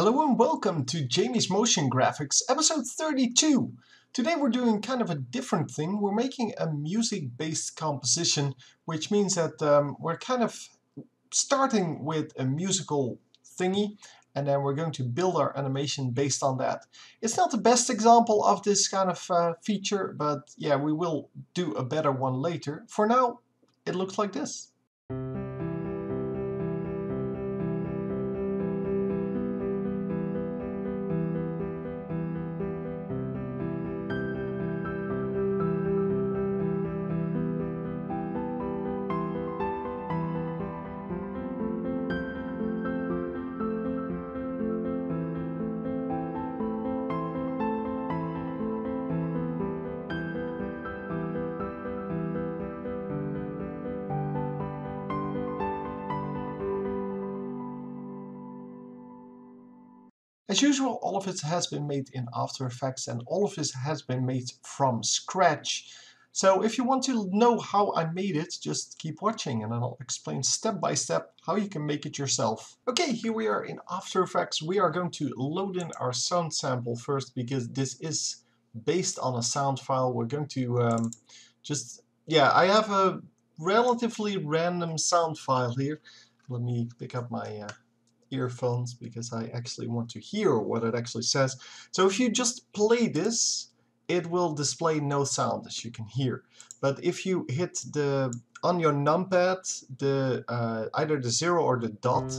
Hello and welcome to Jamie's Motion Graphics, episode 32. Today we're doing kind of a different thing. We're making a music-based composition, which means that um, we're kind of starting with a musical thingy, and then we're going to build our animation based on that. It's not the best example of this kind of uh, feature, but yeah, we will do a better one later. For now, it looks like this. As usual, all of it has been made in After Effects and all of this has been made from scratch. So if you want to know how I made it, just keep watching and I'll explain step by step how you can make it yourself. Okay, here we are in After Effects. We are going to load in our sound sample first because this is based on a sound file. We're going to um, just, yeah, I have a relatively random sound file here. Let me pick up my uh, earphones because I actually want to hear what it actually says. So if you just play this, it will display no sound as you can hear. But if you hit the on your numpad, the uh, either the zero or the dot,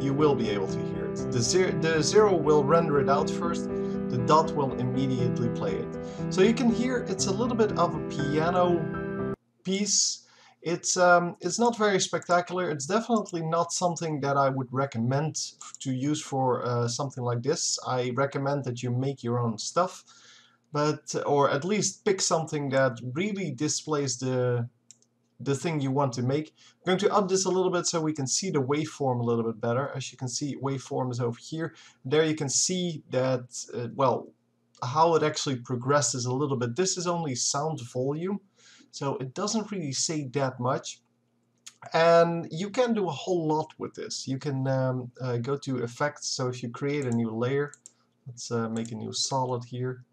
you will be able to hear it. The zero, the zero will render it out first, the dot will immediately play it. So you can hear it's a little bit of a piano piece it's um, it's not very spectacular. It's definitely not something that I would recommend to use for uh, something like this. I recommend that you make your own stuff, but or at least pick something that really displays the the thing you want to make. I'm going to up this a little bit so we can see the waveform a little bit better. As you can see, waveform is over here. There you can see that, uh, well, how it actually progresses a little bit. This is only sound volume so it doesn't really say that much. And you can do a whole lot with this. You can um, uh, go to effects, so if you create a new layer, let's uh, make a new solid here,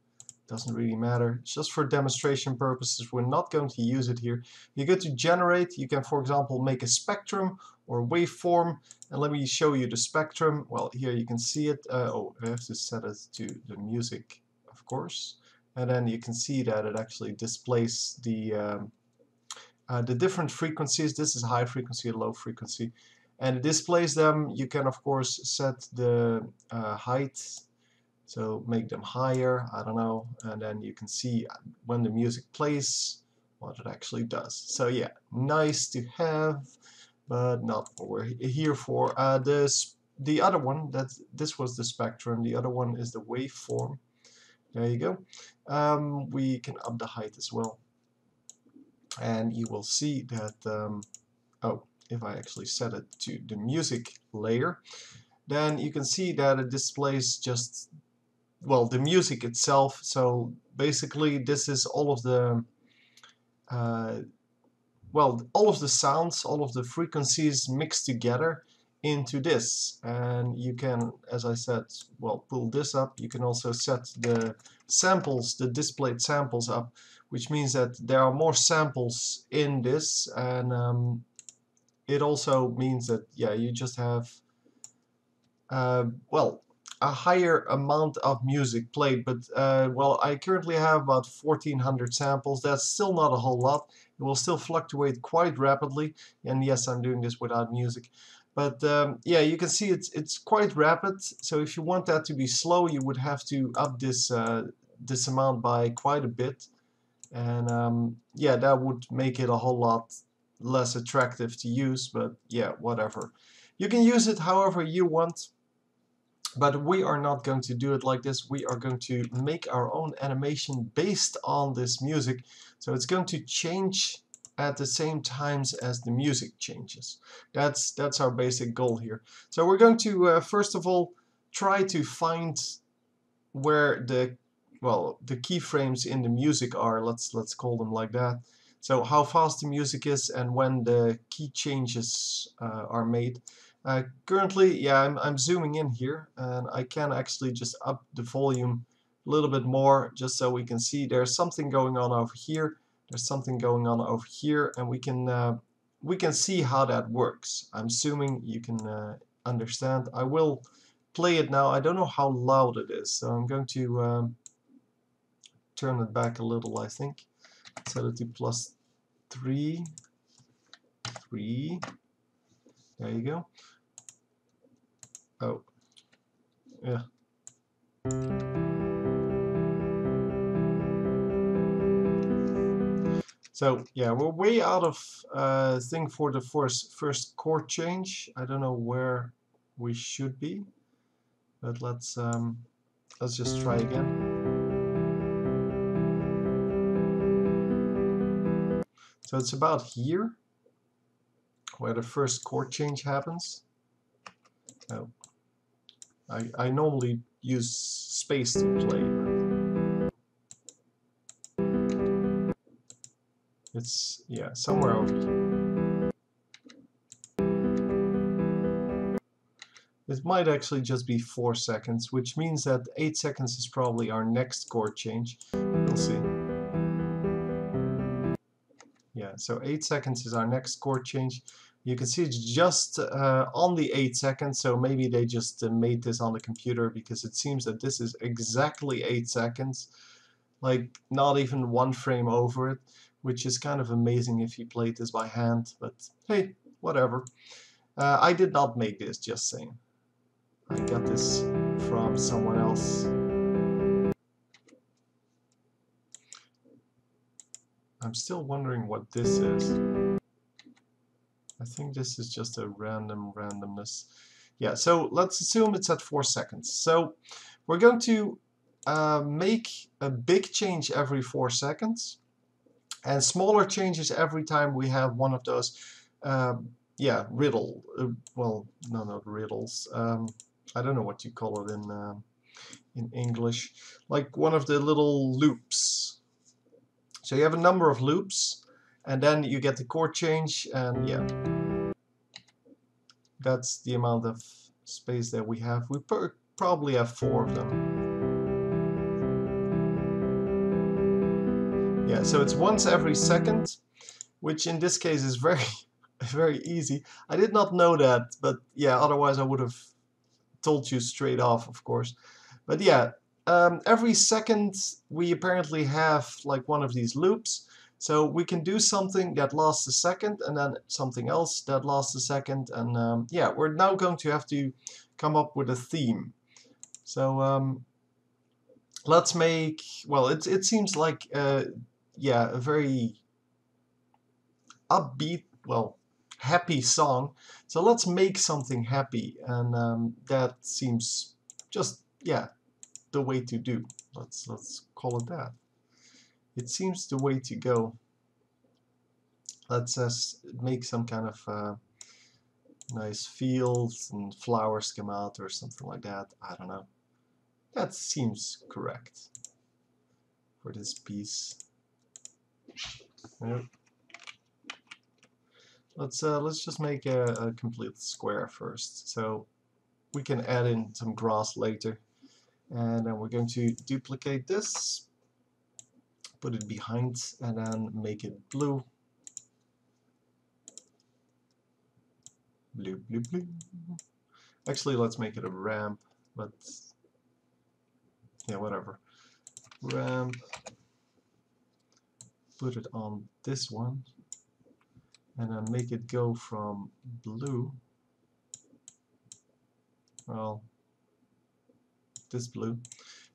doesn't really matter. Just for demonstration purposes, we're not going to use it here. You go to generate, you can for example make a spectrum or waveform, and let me show you the spectrum. Well, here you can see it. Uh, oh, I have to set it to the music, of course and then you can see that it actually displays the um, uh, the different frequencies. This is high frequency low frequency and it displays them. You can of course set the uh, height so make them higher, I don't know, and then you can see when the music plays what it actually does. So yeah, nice to have, but not what we're here for. Uh, this, the other one, that this was the spectrum, the other one is the waveform. There you go. Um, we can up the height as well. And you will see that, um, oh, if I actually set it to the music layer, then you can see that it displays just, well, the music itself. So basically this is all of the, uh, well, all of the sounds, all of the frequencies mixed together into this. And you can as I said well pull this up. You can also set the samples the displayed samples up which means that there are more samples in this. And um, it also means that yeah you just have uh, well a higher amount of music played. But uh, well I currently have about 1400 samples. That's still not a whole lot. It will still fluctuate quite rapidly. And yes I'm doing this without music but um, yeah, you can see it's it's quite rapid. So if you want that to be slow, you would have to up this uh, this amount by quite a bit. And um, yeah, that would make it a whole lot less attractive to use. But yeah, whatever. You can use it however you want. But we are not going to do it like this. We are going to make our own animation based on this music. So it's going to change at the same times as the music changes. That's that's our basic goal here. So we're going to uh, first of all try to find where the well the keyframes in the music are. Let's let's call them like that. So how fast the music is and when the key changes uh, are made. Uh, currently, yeah, I'm, I'm zooming in here and I can actually just up the volume a little bit more just so we can see there's something going on over here there's something going on over here and we can uh, we can see how that works. I'm assuming you can uh, understand. I will play it now. I don't know how loud it is so I'm going to um, turn it back a little I think. Set it to plus 3 3 there you go. Oh. Yeah So yeah, we're way out of uh, thing for the first first chord change. I don't know where we should be, but let's um, let's just try again. So it's about here where the first chord change happens. Oh, I I normally use space to play. It's, yeah, somewhere over here. It might actually just be 4 seconds, which means that 8 seconds is probably our next chord change. We'll see. Yeah, so 8 seconds is our next chord change. You can see it's just uh, on the 8 seconds, so maybe they just uh, made this on the computer because it seems that this is exactly 8 seconds. Like, not even one frame over it which is kind of amazing if you played this by hand, but hey, whatever. Uh, I did not make this, just saying. I got this from someone else. I'm still wondering what this is. I think this is just a random randomness. Yeah, so let's assume it's at 4 seconds. So we're going to uh, make a big change every 4 seconds and smaller changes every time we have one of those um, yeah riddle uh, well no not riddles um, I don't know what you call it in uh, in English like one of the little loops. So you have a number of loops and then you get the chord change and yeah. That's the amount of space that we have. We probably have four of them Yeah, so it's once every second, which in this case is very, very easy. I did not know that, but yeah, otherwise I would have told you straight off, of course. But yeah, um, every second we apparently have like one of these loops. So we can do something that lasts a second and then something else that lasts a second. And um, yeah, we're now going to have to come up with a theme. So um, let's make, well, it, it seems like uh, yeah, a very upbeat, well, happy song. So let's make something happy, and um, that seems just yeah the way to do. Let's let's call it that. It seems the way to go. Let's uh, make some kind of uh, nice fields and flowers come out or something like that. I don't know. That seems correct for this piece. Let's uh, let's just make a, a complete square first. So we can add in some grass later. And then we're going to duplicate this, put it behind, and then make it blue. Blue, blue, blue. Actually, let's make it a ramp, but yeah, whatever. Ramp put it on this one. And then make it go from blue. Well this blue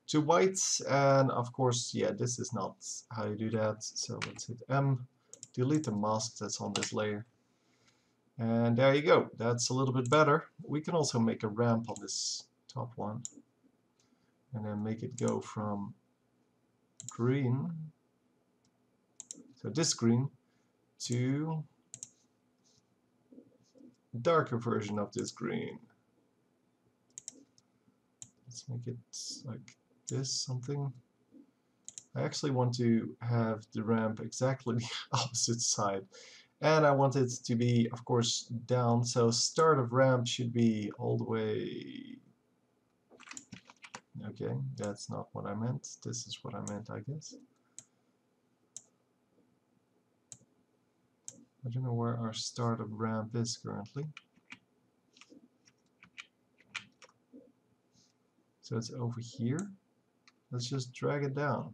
to white. And of course yeah this is not how you do that. So let's hit M delete the mask that's on this layer. And there you go. That's a little bit better. We can also make a ramp on this top one. And then make it go from green this green to darker version of this green. Let's make it like this something. I actually want to have the ramp exactly the opposite side. And I want it to be of course down. So start of ramp should be all the way. Okay that's not what I meant. This is what I meant I guess I don't know where our start of ramp is currently so it's over here let's just drag it down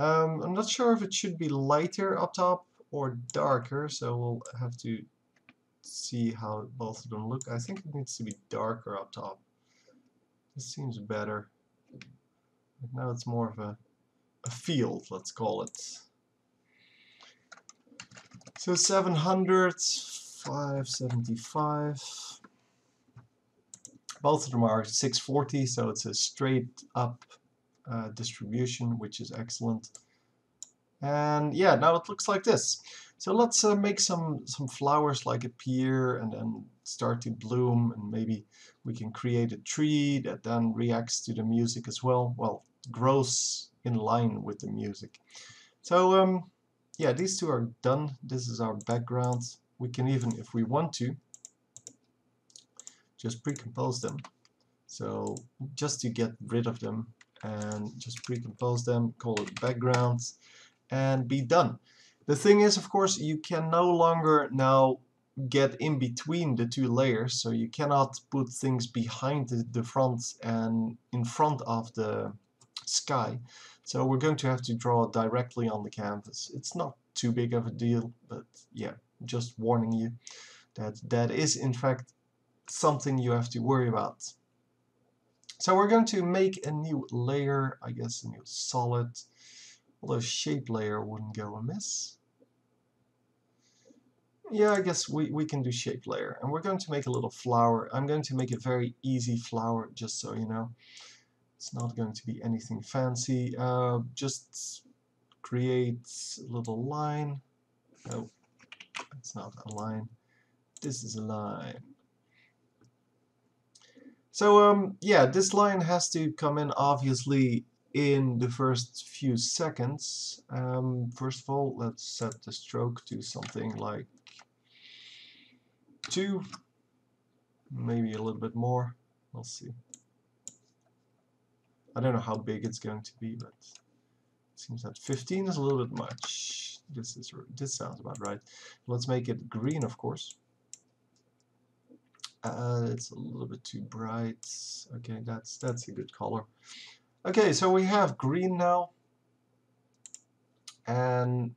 um, I'm not sure if it should be lighter up top or darker, so we'll have to see how both of them look. I think it needs to be darker up top. This seems better. Now it's more of a, a field, let's call it. So 700, 575. Both of them are 640, so it's a straight up uh, distribution, which is excellent. And yeah, now it looks like this. So let's uh, make some, some flowers like appear and then start to bloom and maybe we can create a tree that then reacts to the music as well. Well, grows in line with the music. So um, yeah, these two are done. This is our background. We can even, if we want to, just pre-compose them. So just to get rid of them and just pre-compose them, call it backgrounds and be done. The thing is, of course, you can no longer now get in between the two layers, so you cannot put things behind the, the front and in front of the sky. So we're going to have to draw directly on the canvas. It's not too big of a deal, but yeah, just warning you that that is in fact something you have to worry about. So we're going to make a new layer, I guess a new solid, although shape layer wouldn't go amiss. Yeah, I guess we, we can do shape layer. And we're going to make a little flower. I'm going to make a very easy flower, just so you know. It's not going to be anything fancy. Uh, just create a little line. No, it's not a line. This is a line. So um, yeah, this line has to come in obviously in the first few seconds. Um, first of all, let's set the stroke to something like 2, maybe a little bit more. We'll see. I don't know how big it's going to be, but it seems that 15 is a little bit much. This is this sounds about right. Let's make it green, of course. Uh, it's a little bit too bright. Okay, that's that's a good color. Okay, so we have green now. And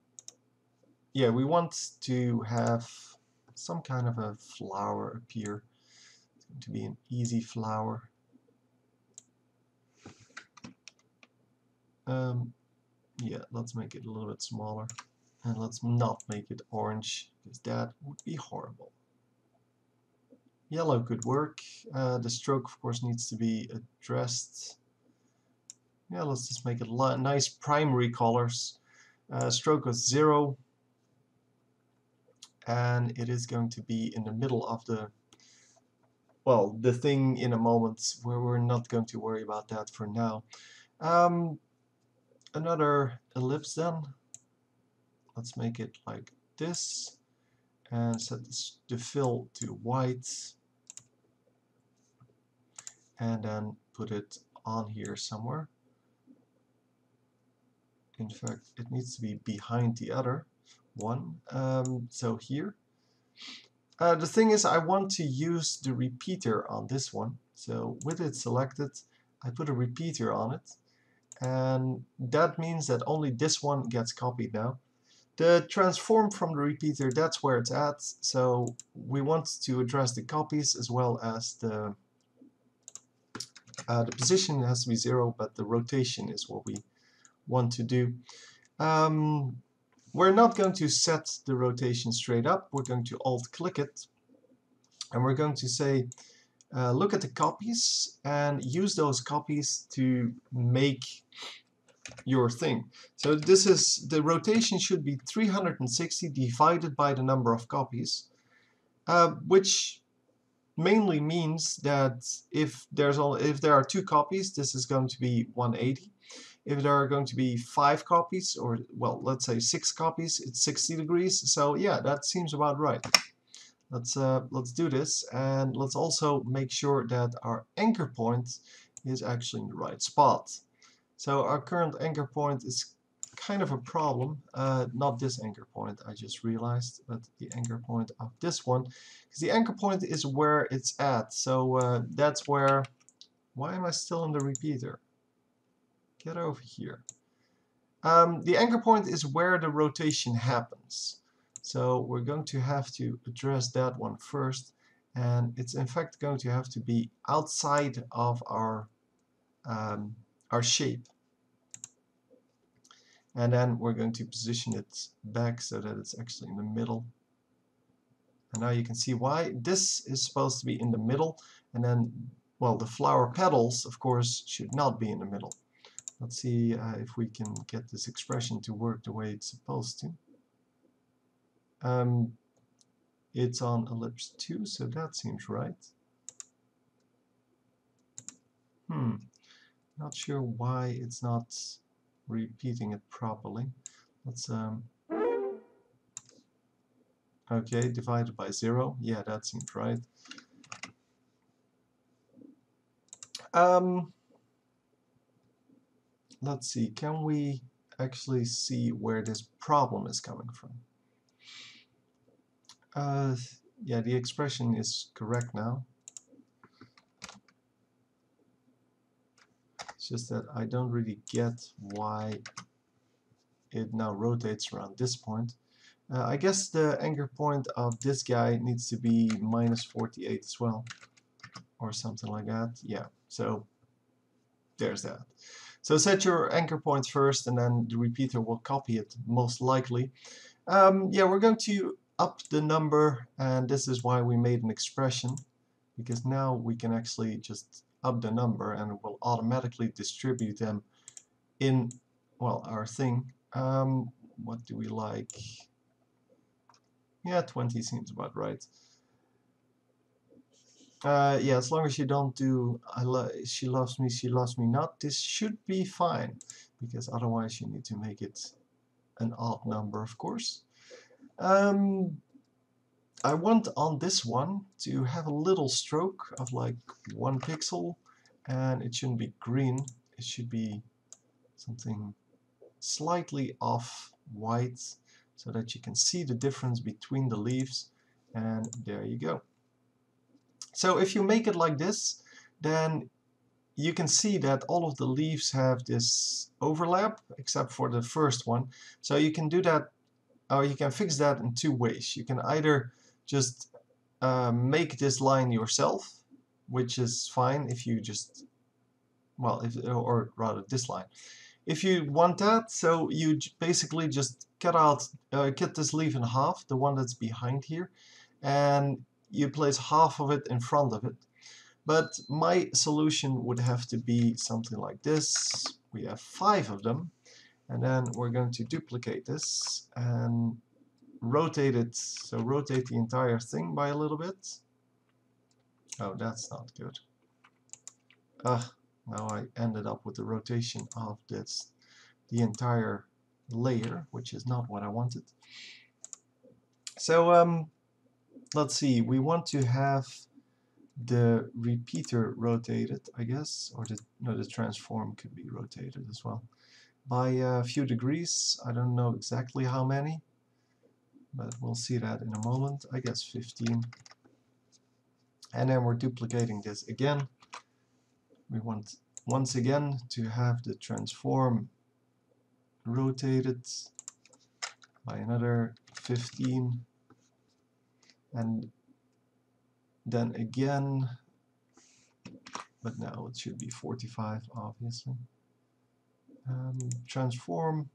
yeah, we want to have some kind of a flower appear. It's going to be an easy flower. Um, yeah, let's make it a little bit smaller. And let's not make it orange, because that would be horrible. Yellow could work. Uh, the stroke, of course, needs to be addressed yeah, let's just make it nice primary colors. Uh, stroke of 0 and it is going to be in the middle of the well, the thing in a moment where we're not going to worry about that for now. Um, another ellipse then. Let's make it like this and set this, the fill to white. And then put it on here somewhere. In fact it needs to be behind the other one um, so here. Uh, the thing is I want to use the repeater on this one. So with it selected I put a repeater on it and that means that only this one gets copied now. The transform from the repeater that's where it's at. So we want to address the copies as well as the uh, the position has to be zero but the rotation is what we want to do. Um, we're not going to set the rotation straight up, we're going to alt click it. And we're going to say uh, look at the copies and use those copies to make your thing. So this is the rotation should be 360 divided by the number of copies, uh, which mainly means that if there's all if there are two copies this is going to be 180 if there are going to be five copies or well let's say six copies it's 60 degrees. So yeah that seems about right let's uh, let's do this and let's also make sure that our anchor point is actually in the right spot so our current anchor point is kind of a problem. Uh, not this anchor point, I just realized, but the anchor point of this one. Because the anchor point is where it's at. So uh, that's where... Why am I still in the repeater? Get over here. Um, the anchor point is where the rotation happens. So we're going to have to address that one first. And it's in fact going to have to be outside of our, um, our shape. And then we're going to position it back so that it's actually in the middle. And now you can see why. This is supposed to be in the middle. And then well the flower petals of course should not be in the middle. Let's see uh, if we can get this expression to work the way it's supposed to um, it's on ellipse 2 so that seems right hmm not sure why it's not repeating it properly. Let's um, okay, divided by zero. Yeah, that seems right. Um, let's see, can we actually see where this problem is coming from? Uh, yeah, the expression is correct now. It's just that I don't really get why it now rotates around this point. Uh, I guess the anchor point of this guy needs to be minus 48 as well or something like that. Yeah, so there's that. So set your anchor point first and then the repeater will copy it most likely. Um, yeah, we're going to up the number and this is why we made an expression because now we can actually just up the number and it will automatically distribute them in well our thing. Um, what do we like? Yeah 20 seems about right. Uh, yeah as long as you don't do I lo she loves me she loves me not this should be fine because otherwise you need to make it an odd number of course um, I want on this one to have a little stroke of like one pixel and it shouldn't be green. It should be something slightly off white so that you can see the difference between the leaves. And there you go. So if you make it like this then you can see that all of the leaves have this overlap except for the first one. So you can do that or you can fix that in two ways you can either just uh, make this line yourself, which is fine if you just, well, if, or rather this line. If you want that, so you basically just cut out, uh, cut this leaf in half, the one that's behind here, and you place half of it in front of it. But my solution would have to be something like this. We have five of them, and then we're going to duplicate this and rotate it, so rotate the entire thing by a little bit. Oh, that's not good. Ah, now I ended up with the rotation of this, the entire layer, which is not what I wanted. So um, let's see, we want to have the repeater rotated, I guess, or the, no, the transform could be rotated as well by a few degrees. I don't know exactly how many but we'll see that in a moment. I guess 15. And then we're duplicating this again. We want once again to have the transform rotated by another 15 and then again but now it should be 45 obviously um, transform.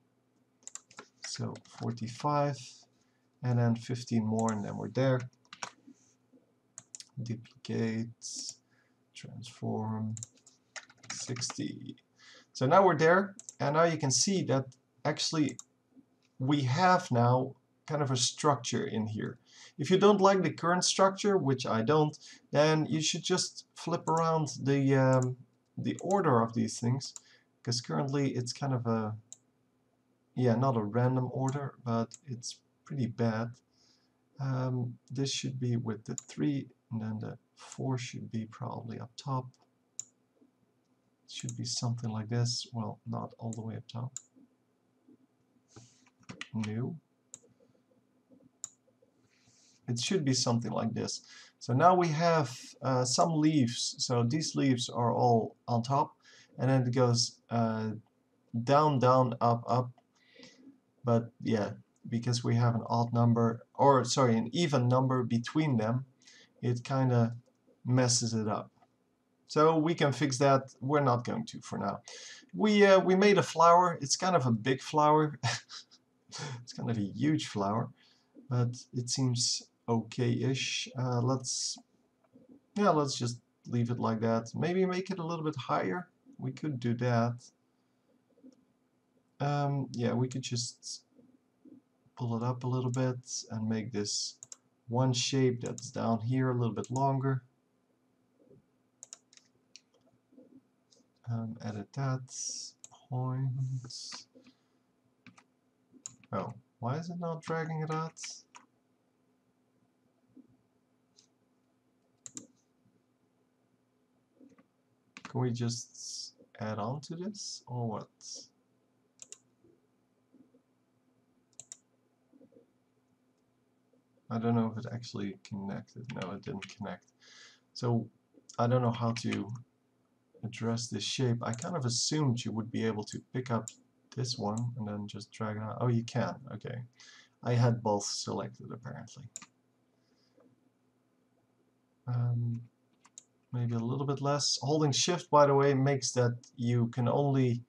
So 45 and then 15 more and then we're there. Duplicate transform 60 so now we're there and now you can see that actually we have now kind of a structure in here. If you don't like the current structure, which I don't, then you should just flip around the um, the order of these things, because currently it's kind of a yeah not a random order, but it's pretty bad. Um, this should be with the three, and then the four should be probably up top. It should be something like this. Well, not all the way up top. New it should be something like this. So now we have uh, some leaves. So these leaves are all on top, and then it goes uh, down, down, up, up. But yeah, because we have an odd number, or sorry, an even number between them, it kind of messes it up. So we can fix that. We're not going to for now. We uh, we made a flower. It's kind of a big flower. it's kind of a huge flower, but it seems okay-ish. Uh, let's, yeah, let's just leave it like that. Maybe make it a little bit higher. We could do that. Um, yeah, we could just pull it up a little bit and make this one shape that's down here a little bit longer. Um, edit that point. Oh, why is it not dragging it out? Can we just add on to this or what? I don't know if it actually connected. No, it didn't connect. So I don't know how to address this shape. I kind of assumed you would be able to pick up this one and then just drag it out. Oh, you can. Okay. I had both selected apparently. Maybe a little bit less. Holding shift by the way makes that you can only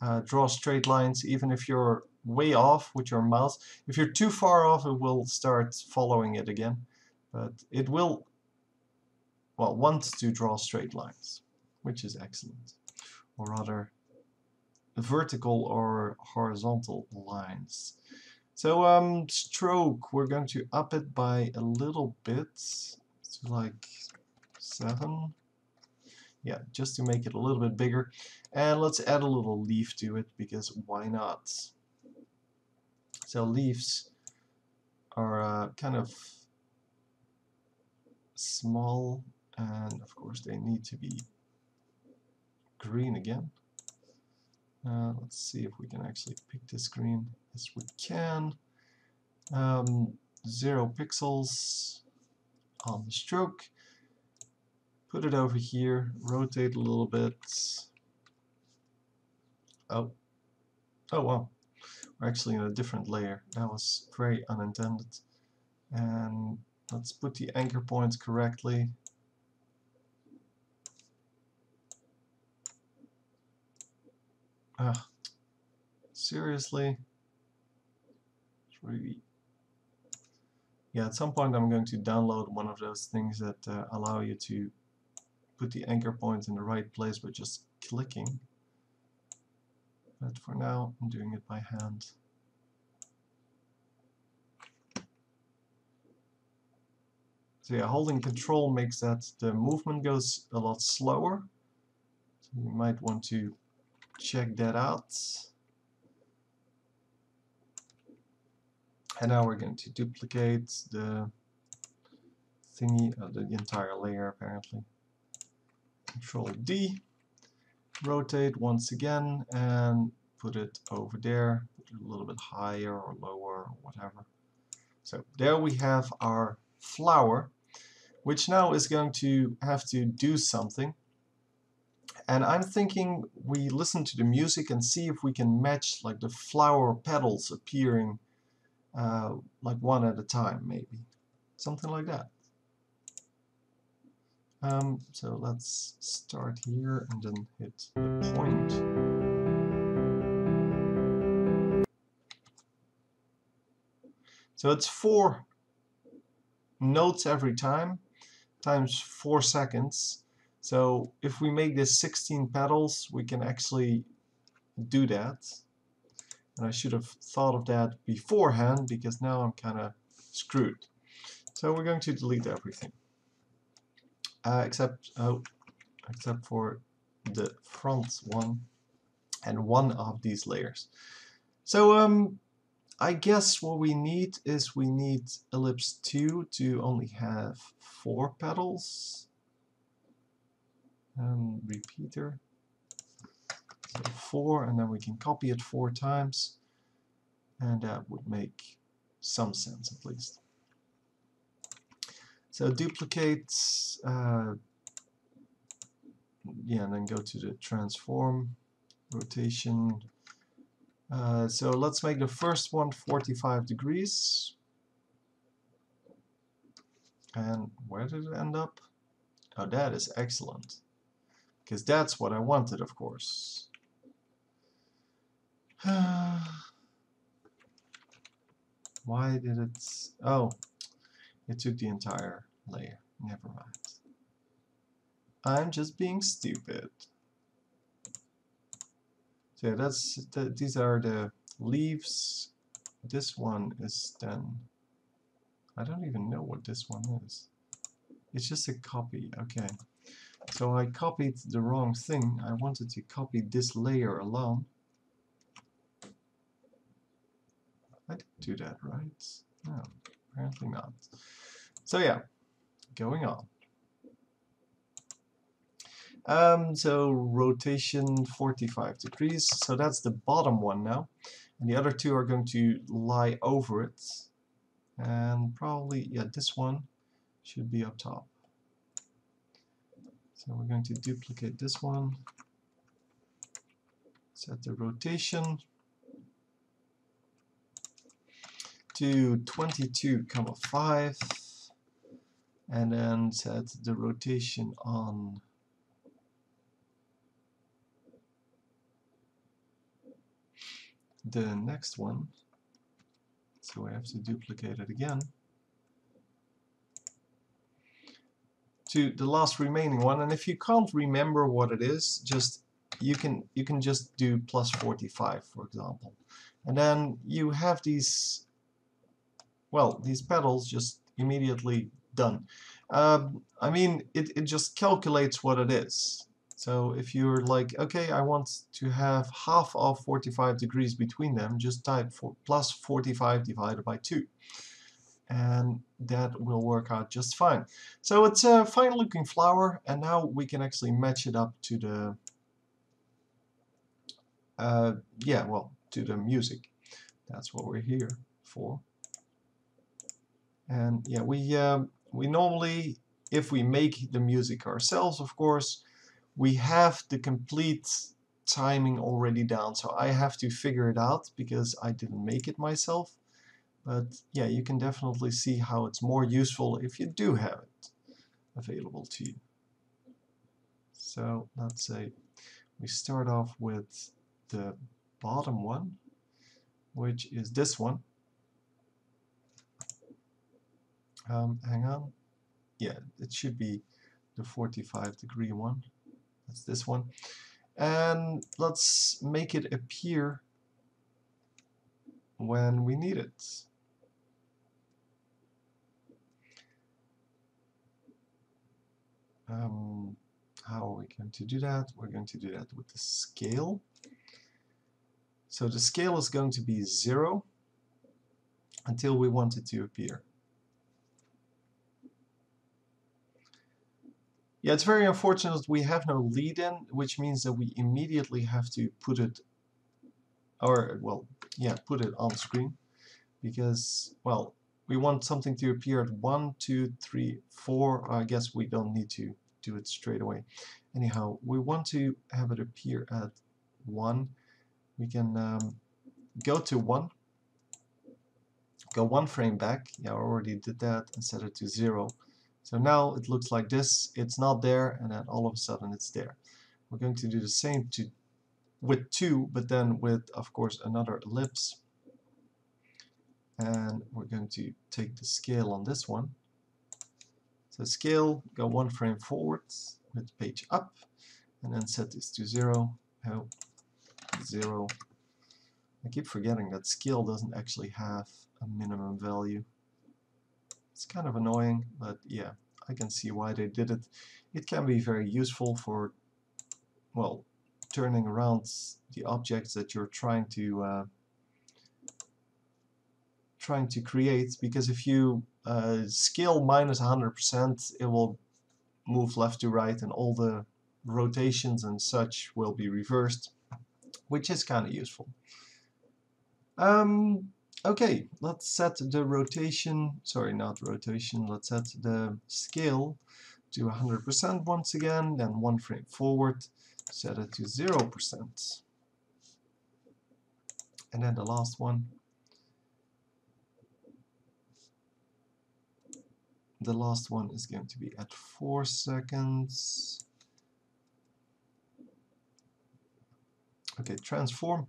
uh, draw straight lines even if you're way off with your mouse. If you're too far off it will start following it again but it will well want to draw straight lines which is excellent or rather vertical or horizontal lines. So um, stroke, we're going to up it by a little bit to like 7. Yeah, just to make it a little bit bigger. And let's add a little leaf to it, because why not? So leaves are uh, kind of small, and of course they need to be green again. Uh, let's see if we can actually pick this green. Yes, we can. Um, zero pixels on the stroke put it over here, rotate a little bit. Oh, oh wow, we're actually in a different layer. That was very unintended. And let's put the anchor points correctly. Ah, seriously? Yeah, at some point I'm going to download one of those things that uh, allow you to put the anchor points in the right place by just clicking. But for now, I'm doing it by hand. So yeah, holding control makes that the movement goes a lot slower. So you might want to check that out. And now we're going to duplicate the thingy, uh, the entire layer apparently. Control D, rotate once again and put it over there, put it a little bit higher or lower or whatever. So there we have our flower, which now is going to have to do something. And I'm thinking we listen to the music and see if we can match like the flower petals appearing uh, like one at a time maybe. Something like that. Um, so let's start here and then hit the point. So it's four notes every time times four seconds. So if we make this 16 petals, we can actually do that. And I should have thought of that beforehand because now I'm kind of screwed. So we're going to delete everything. Uh, except, oh, except for the front one and one of these layers. So um, I guess what we need is we need ellipse 2 to only have four petals. And repeater. So 4 and then we can copy it four times and that would make some sense at least. So duplicate, uh, yeah, and then go to the transform, rotation, uh, so let's make the first one 45 degrees. And where did it end up? Oh, that is excellent. Because that's what I wanted, of course. Why did it... Oh, it took the entire layer. Never mind. I'm just being stupid. So that's the, these are the leaves. This one is then I don't even know what this one is. It's just a copy. Okay. So I copied the wrong thing. I wanted to copy this layer alone. I didn't do that, right? No, apparently not. So yeah, going on. Um, so rotation 45 degrees, so that's the bottom one now. And the other two are going to lie over it. And probably, yeah, this one should be up top. So we're going to duplicate this one. Set the rotation to 22,5 and then set the rotation on. The next one so I have to duplicate it again to the last remaining one. And if you can't remember what it is just you can you can just do plus 45 for example. And then you have these well these petals just immediately done um, I mean it, it just calculates what it is so if you're like, okay, I want to have half of 45 degrees between them, just type for plus 45 divided by 2. And that will work out just fine. So it's a fine looking flower, and now we can actually match it up to the, uh, yeah, well, to the music. That's what we're here for. And yeah, we, um, we normally, if we make the music ourselves, of course, we have the complete timing already down. So I have to figure it out because I didn't make it myself. But yeah you can definitely see how it's more useful if you do have it available to you. So let's say we start off with the bottom one which is this one um, hang on yeah it should be the 45 degree one that's this one. And let's make it appear when we need it. Um, how are we going to do that? We're going to do that with the scale. So the scale is going to be 0 until we want it to appear. Yeah, it's very unfortunate we have no lead-in, which means that we immediately have to put it, or, well, yeah, put it on screen, because, well, we want something to appear at 1, 2, 3, 4, I guess we don't need to do it straight away. Anyhow, we want to have it appear at 1. We can um, go to 1, go one frame back, yeah, I already did that, and set it to 0 so now it looks like this, it's not there, and then all of a sudden it's there. We're going to do the same to with 2, but then with, of course, another ellipse. And we're going to take the scale on this one. So scale, go one frame forward with page up, and then set this to 0, oh, 0. I keep forgetting that scale doesn't actually have a minimum value. It's kind of annoying, but yeah, I can see why they did it. It can be very useful for, well, turning around the objects that you're trying to uh, trying to create because if you uh, scale minus 100% it will move left to right and all the rotations and such will be reversed which is kind of useful. Um, okay, let's set the rotation, sorry not rotation, let's set the scale to 100% once again, then one frame forward, set it to 0%. And then the last one, the last one is going to be at 4 seconds. Okay, transform.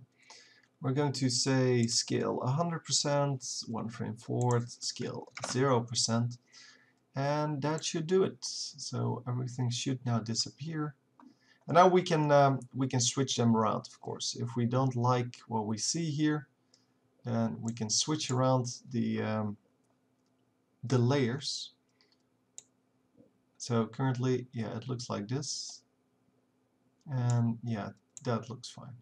We're going to say scale 100%, one frame forward, scale 0%, and that should do it. So everything should now disappear. And now we can um, we can switch them around, of course. If we don't like what we see here, then we can switch around the um, the layers. So currently, yeah, it looks like this, and yeah, that looks fine.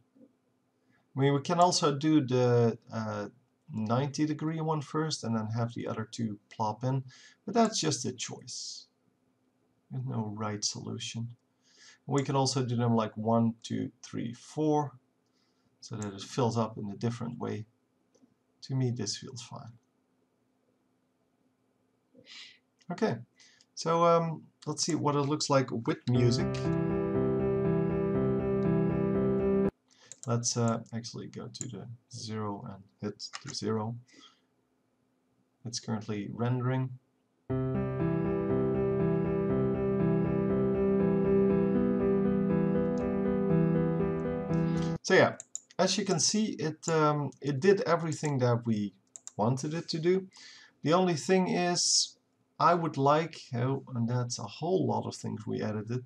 We can also do the uh, 90 degree one first and then have the other two plop in, but that's just a choice. There's no right solution. We can also do them like 1, 2, 3, 4, so that it fills up in a different way. To me, this feels fine. Okay, so um, let's see what it looks like with music. Let's uh, actually go to the 0 and hit the 0. It's currently rendering. So yeah, as you can see, it um, it did everything that we wanted it to do. The only thing is, I would like, oh, and that's a whole lot of things we edited,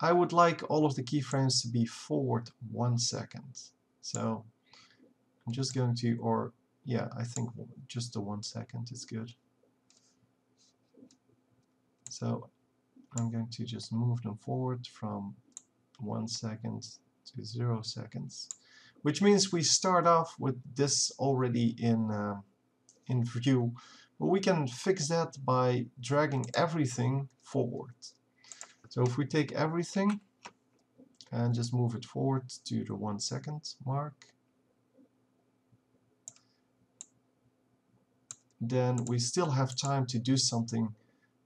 I would like all of the keyframes to be forward one second. So I'm just going to, or yeah, I think just the one second is good. So I'm going to just move them forward from one second to zero seconds, which means we start off with this already in uh, in view. But we can fix that by dragging everything forward. So if we take everything and just move it forward to the one second mark, then we still have time to do something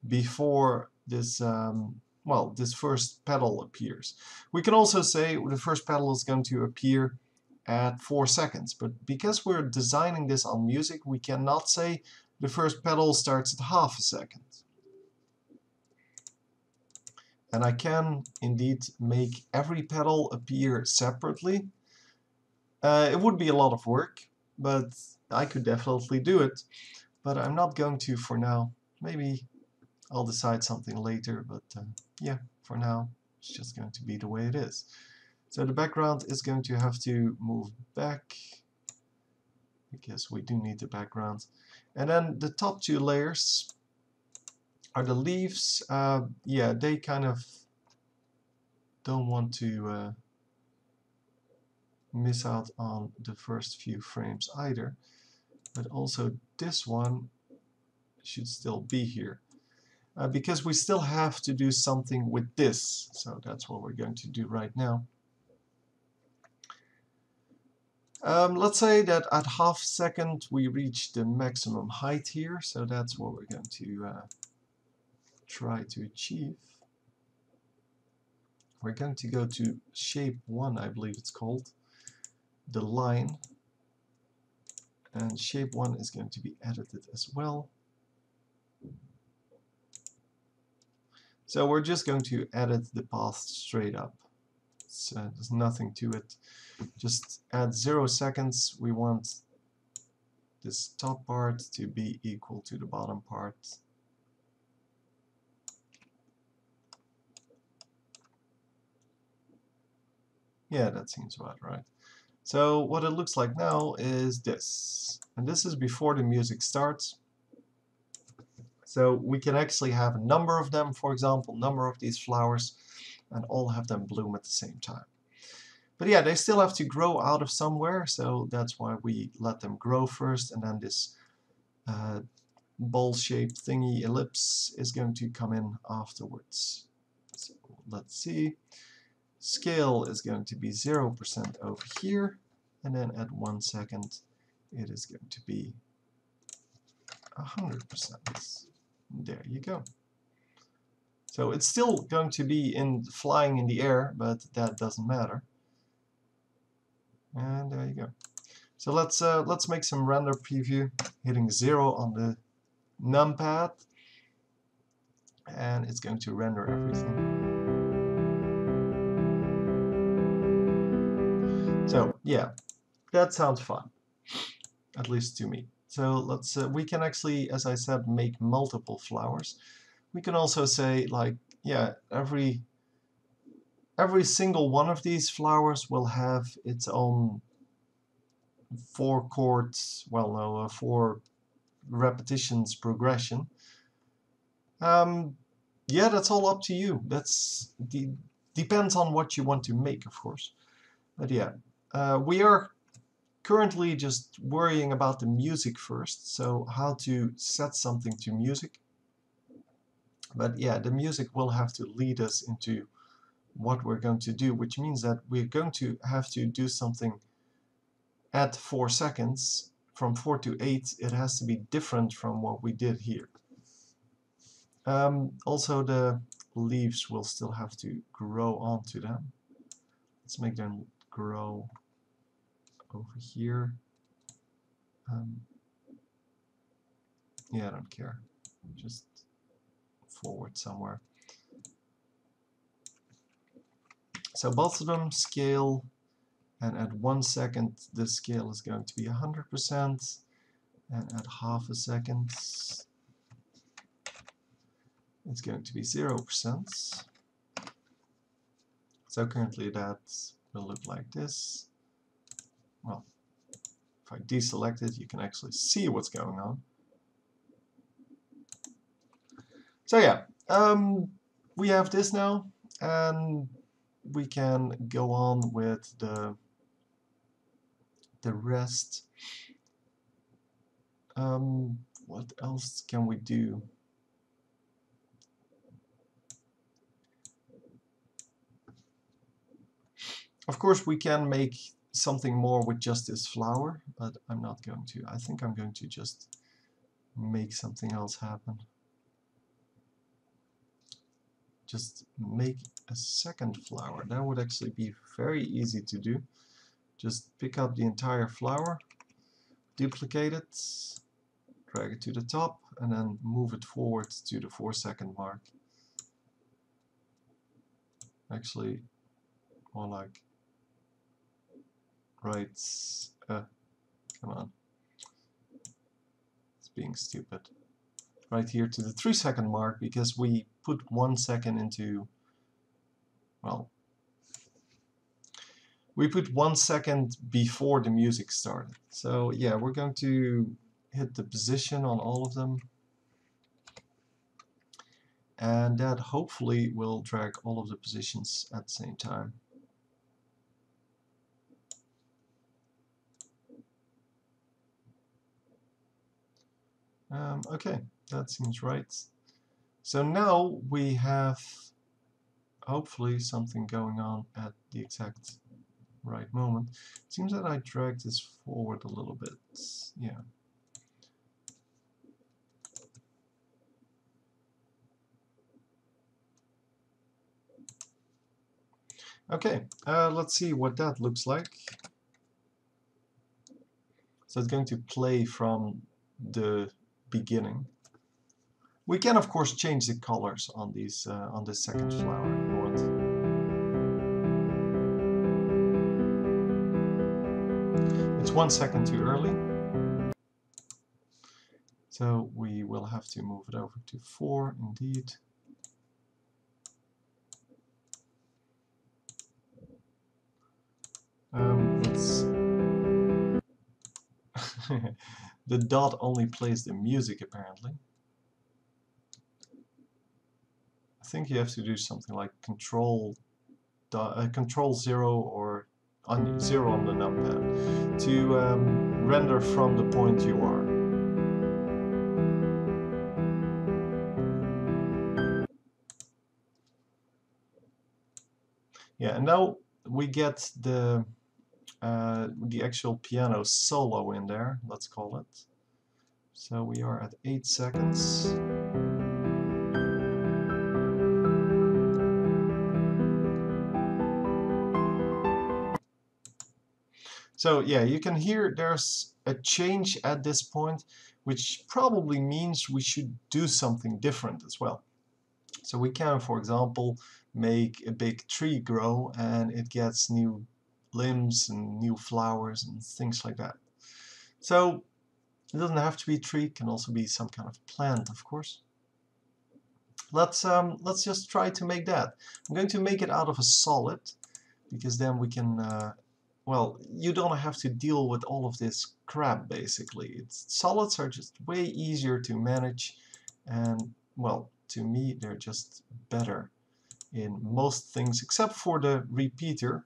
before this um, well this first petal appears. We can also say the first petal is going to appear at 4 seconds but because we're designing this on music we cannot say the first petal starts at half a second and I can indeed make every petal appear separately. Uh, it would be a lot of work, but I could definitely do it. But I'm not going to for now. Maybe I'll decide something later, but uh, yeah, for now it's just going to be the way it is. So the background is going to have to move back because we do need the background. And then the top two layers are the leaves, uh, yeah, they kind of don't want to uh, miss out on the first few frames either. But also this one should still be here. Uh, because we still have to do something with this. So that's what we're going to do right now. Um, let's say that at half second we reach the maximum height here. So that's what we're going to uh, try to achieve. We're going to go to shape 1, I believe it's called, the line, and shape 1 is going to be edited as well. So we're just going to edit the path straight up. Uh, there's nothing to it. Just add 0 seconds. We want this top part to be equal to the bottom part. Yeah, that seems about right. So what it looks like now is this. And this is before the music starts. So we can actually have a number of them, for example, number of these flowers, and all have them bloom at the same time. But yeah, they still have to grow out of somewhere, so that's why we let them grow first, and then this uh, ball-shaped thingy ellipse is going to come in afterwards. So let's see. Scale is going to be 0% over here, and then at one second it is going to be 100%. There you go. So it's still going to be in flying in the air, but that doesn't matter. And there you go. So let's uh, let's make some render preview, hitting zero on the numpad, and it's going to render everything. So yeah, that sounds fun, at least to me. So let's uh, we can actually, as I said, make multiple flowers. We can also say like, yeah, every every single one of these flowers will have its own four chords, well no, uh, four repetitions progression. Um, yeah, that's all up to you. That's the depends on what you want to make, of course. But yeah, uh, we are currently just worrying about the music first, so how to set something to music. But yeah, the music will have to lead us into what we're going to do, which means that we're going to have to do something at 4 seconds. From 4 to 8, it has to be different from what we did here. Um, also, the leaves will still have to grow onto them. Let's make them grow over here. Um, yeah, I don't care. Just forward somewhere. So both of them scale, and at one second the scale is going to be 100%, and at half a second it's going to be 0%. So currently that will look like this. Well, if I deselect it, you can actually see what's going on. So yeah, um, we have this now, and we can go on with the the rest. Um, what else can we do? Of course, we can make something more with just this flower, but I'm not going to. I think I'm going to just make something else happen. Just make a second flower. That would actually be very easy to do. Just pick up the entire flower, duplicate it, drag it to the top, and then move it forward to the 4 second mark. Actually, more like right, uh, come on, it's being stupid. Right here to the 3 second mark because we put 1 second into well, we put one second before the music started. So yeah, we're going to hit the position on all of them. And that hopefully will drag all of the positions at the same time. Um, okay, that seems right. So now we have hopefully something going on at the exact right moment. Seems that I dragged this forward a little bit. Yeah. Okay, uh, let's see what that looks like. So it's going to play from the beginning. We can of course change the colors on these uh, on the second flower. It's one second too early. So we will have to move it over to 4 indeed. Um, let's the dot only plays the music apparently. I think you have to do something like control dot, uh, control zero or on zero on the numpad to um, render from the point you are. Yeah, and now we get the uh, the actual piano solo in there, let's call it. So we are at 8 seconds. So yeah, you can hear there's a change at this point, which probably means we should do something different as well. So we can, for example, make a big tree grow and it gets new limbs and new flowers and things like that. So it doesn't have to be a tree, it can also be some kind of plant, of course. Let's um, let's just try to make that. I'm going to make it out of a solid because then we can uh, well, you don't have to deal with all of this crap basically. It's, solids are just way easier to manage and well, to me they're just better in most things except for the repeater.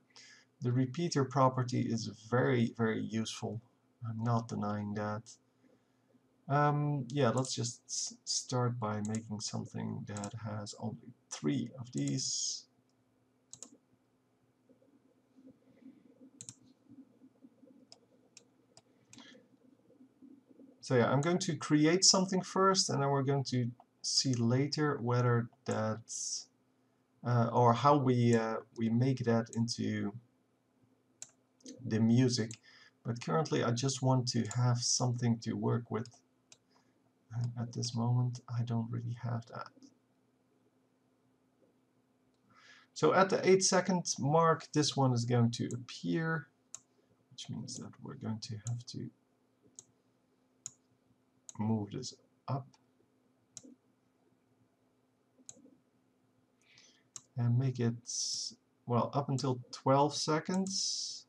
The repeater property is very, very useful. I'm not denying that. Um, yeah, let's just start by making something that has only three of these. So yeah, I'm going to create something first and then we're going to see later whether that's uh, or how we uh, we make that into the music but currently I just want to have something to work with. And at this moment I don't really have that. So at the 8 second mark this one is going to appear which means that we're going to have to move this up. And make it well up until 12 seconds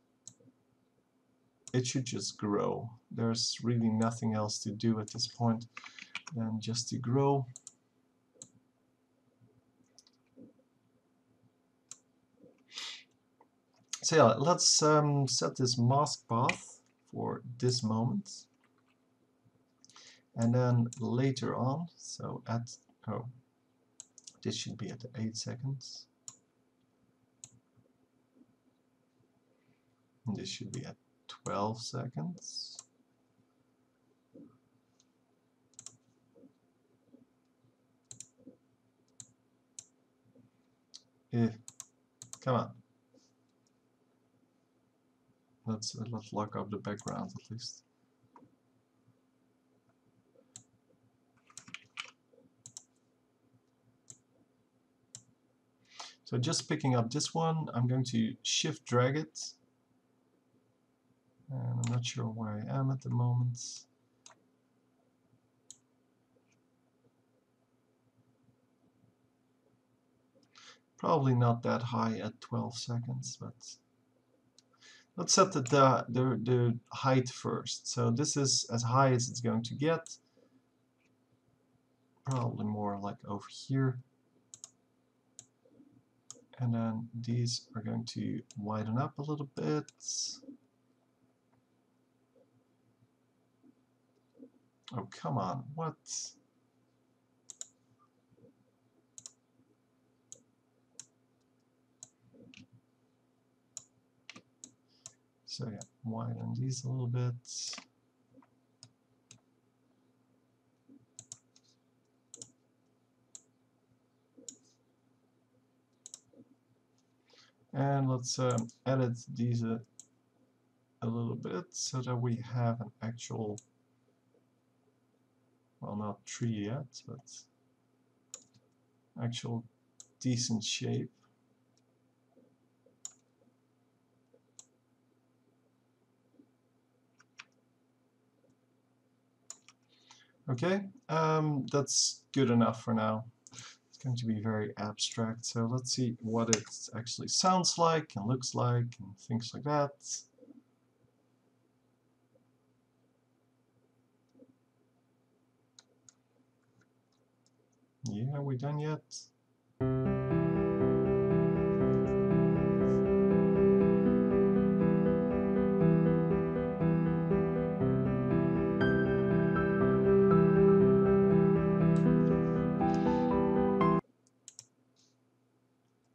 it should just grow. There's really nothing else to do at this point than just to grow. So yeah let's um, set this mask path for this moment. And then later on so at oh this should be at 8 seconds. And this should be at 12 seconds. Yeah, come on. Let's uh, let's lock up the background at least. So just picking up this one, I'm going to shift drag it. And I'm not sure where I am at the moment. Probably not that high at 12 seconds, but let's set the, the, the, height first. So this is as high as it's going to get. Probably more like over here and then these are going to widen up a little bit oh come on. What? So yeah widen these a little bit. And let's um, edit these uh, a little bit so that we have an actual well not tree yet but actual decent shape okay um, that's good enough for now It's going to be very abstract. So let's see what it actually sounds like and looks like and things like that. Yeah, are we done yet?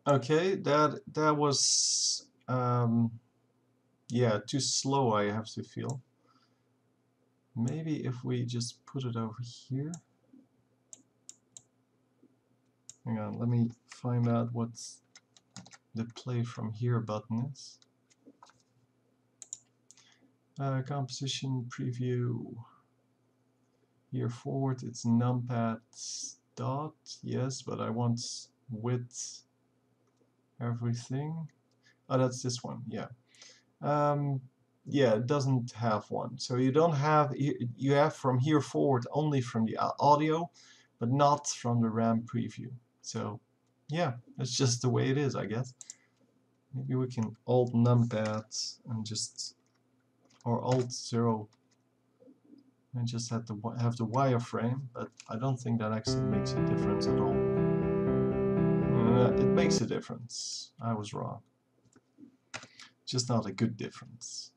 Okay, that that was um, yeah too slow. I have to feel. Maybe if we just put it over here. Hang on, let me find out what the play from here button is. Uh, composition preview. Here forward, it's numpad dot. Yes, but I want width everything. Oh, that's this one. Yeah. Um, yeah, it doesn't have one. So you don't have you have from here forward only from the audio, but not from the RAM preview. So yeah, it's just the way it is, I guess. Maybe we can alt numpad and just or alt zero and just have the have the wireframe, but I don't think that actually makes a difference at all. Uh, it makes a difference. I was wrong. Just not a good difference.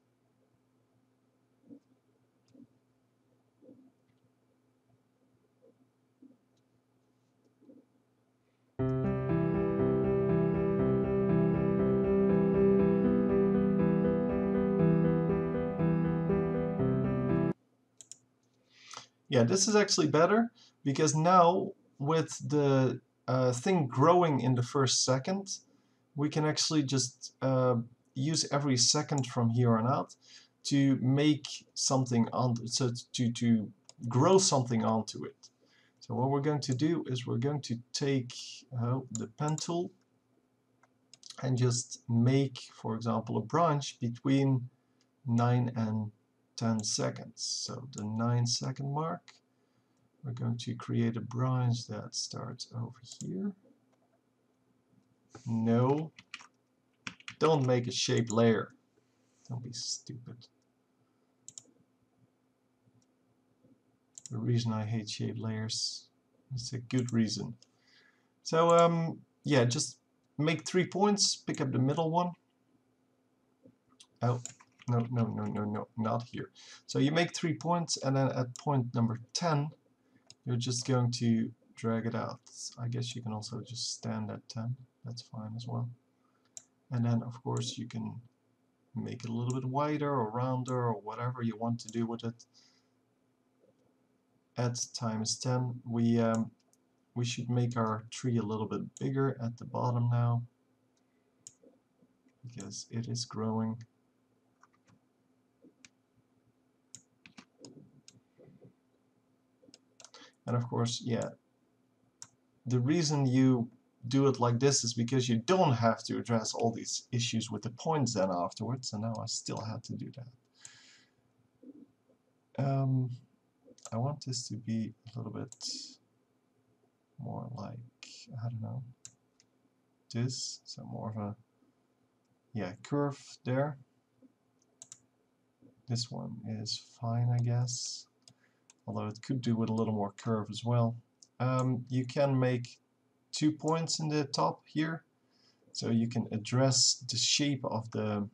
Yeah, this is actually better because now with the uh, thing growing in the first second, we can actually just uh, use every second from here on out to make something on so to to grow something onto it. So what we're going to do is we're going to take uh, the pen tool and just make, for example, a branch between 9 and 10 seconds. So the 9 second mark, we're going to create a branch that starts over here. No, don't make a shape layer. Don't be stupid. The reason I hate shape layers is a good reason. So um, yeah, just make three points, pick up the middle one. Oh, no, no, no, no, no, not here. So you make three points, and then at point number 10, you're just going to drag it out. I guess you can also just stand at 10. That's fine as well. And then, of course, you can make it a little bit wider or rounder or whatever you want to do with it. At times 10, we um, we should make our tree a little bit bigger at the bottom now because it is growing And of course, yeah, the reason you do it like this is because you don't have to address all these issues with the points then afterwards, and now I still have to do that. Um, I want this to be a little bit more like, I don't know, this, so more of a, yeah, curve there. This one is fine, I guess although it could do with a little more curve as well. Um, you can make two points in the top here, so you can address the shape of the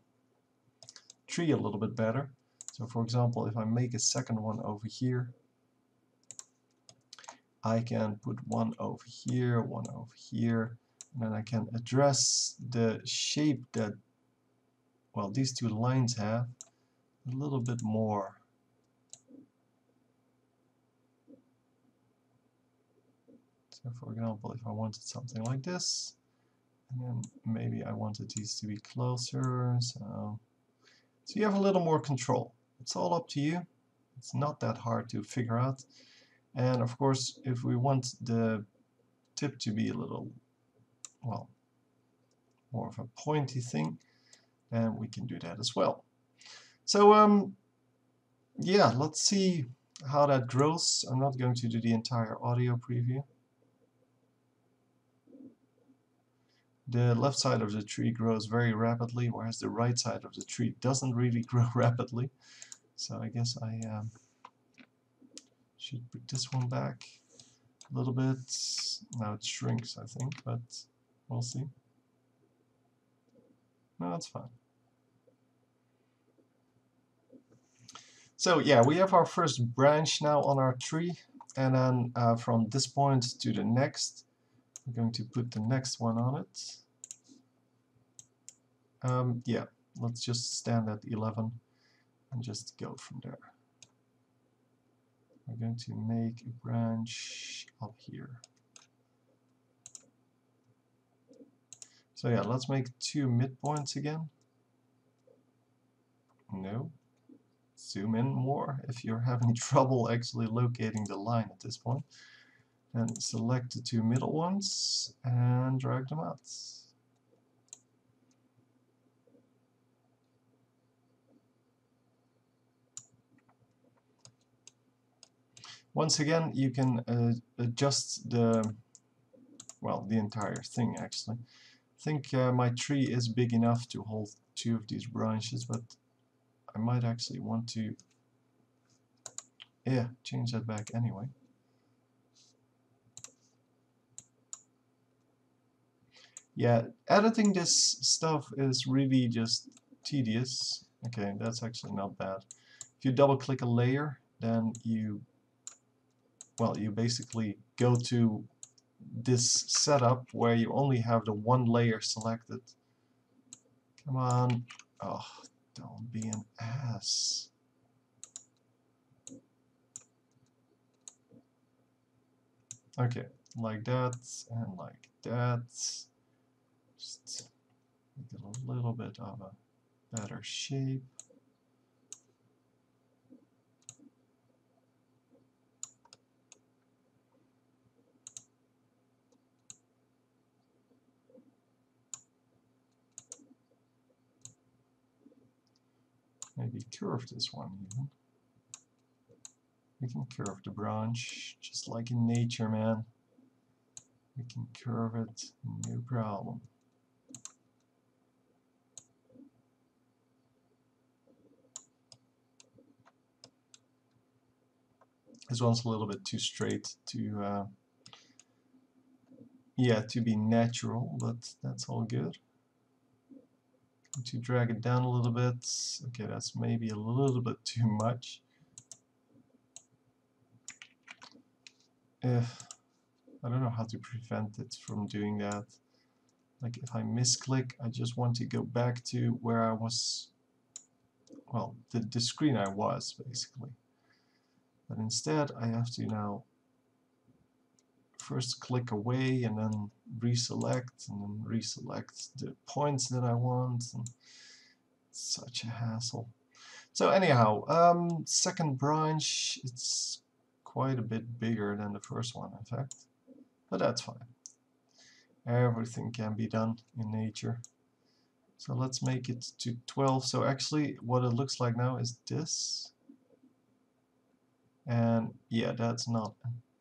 tree a little bit better. So for example, if I make a second one over here, I can put one over here, one over here, and then I can address the shape that, well, these two lines have a little bit more. So for example, if I wanted something like this, and then maybe I wanted these to be closer, so, so you have a little more control. It's all up to you. It's not that hard to figure out. And of course, if we want the tip to be a little, well, more of a pointy thing, then we can do that as well. So, um, yeah, let's see how that grows. I'm not going to do the entire audio preview. The left side of the tree grows very rapidly, whereas the right side of the tree doesn't really grow rapidly. So I guess I um, should put this one back. a little bit. Now it shrinks, I think, but we'll see. No, that's fine. So yeah, we have our first branch now on our tree, and then uh, from this point to the next, we're going to put the next one on it. Um, yeah, let's just stand at 11 and just go from there. We're going to make a branch up here. So yeah, let's make two midpoints again. No. Zoom in more if you're having trouble actually locating the line at this point. And select the two middle ones and drag them out. Once again, you can uh, adjust the, well, the entire thing actually. I think uh, my tree is big enough to hold two of these branches, but I might actually want to, yeah, change that back anyway. Yeah, editing this stuff is really just tedious. Okay, that's actually not bad. If you double click a layer, then you well, you basically go to this setup where you only have the one layer selected. Come on. Oh, don't be an ass. Okay, like that and like that. Just get a little bit of a better shape. Maybe curve this one even. We can curve the branch, just like in nature, man. We can curve it, no problem. This one's a little bit too straight to, uh, yeah, to be natural, but that's all good to drag it down a little bit. Okay, that's maybe a little bit too much. If I don't know how to prevent it from doing that. Like if I misclick, I just want to go back to where I was, well, the, the screen I was basically. But instead, I have to now first click away and then reselect and then reselect the points that I want and such a hassle. So anyhow um, second branch it's quite a bit bigger than the first one in fact but that's fine. Everything can be done in nature. So let's make it to 12 so actually what it looks like now is this. And yeah that's not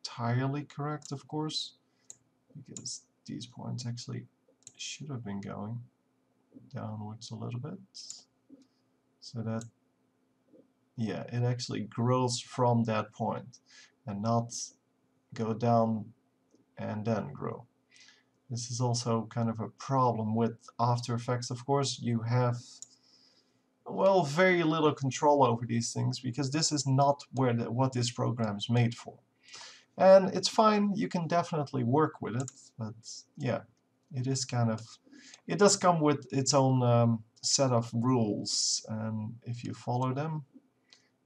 entirely correct, of course, because these points actually should have been going downwards a little bit. So that, yeah, it actually grows from that point and not go down and then grow. This is also kind of a problem with After Effects, of course. You have, well, very little control over these things because this is not where the, what this program is made for. And it's fine, you can definitely work with it, but yeah, it is kind of, it does come with its own um, set of rules, and if you follow them,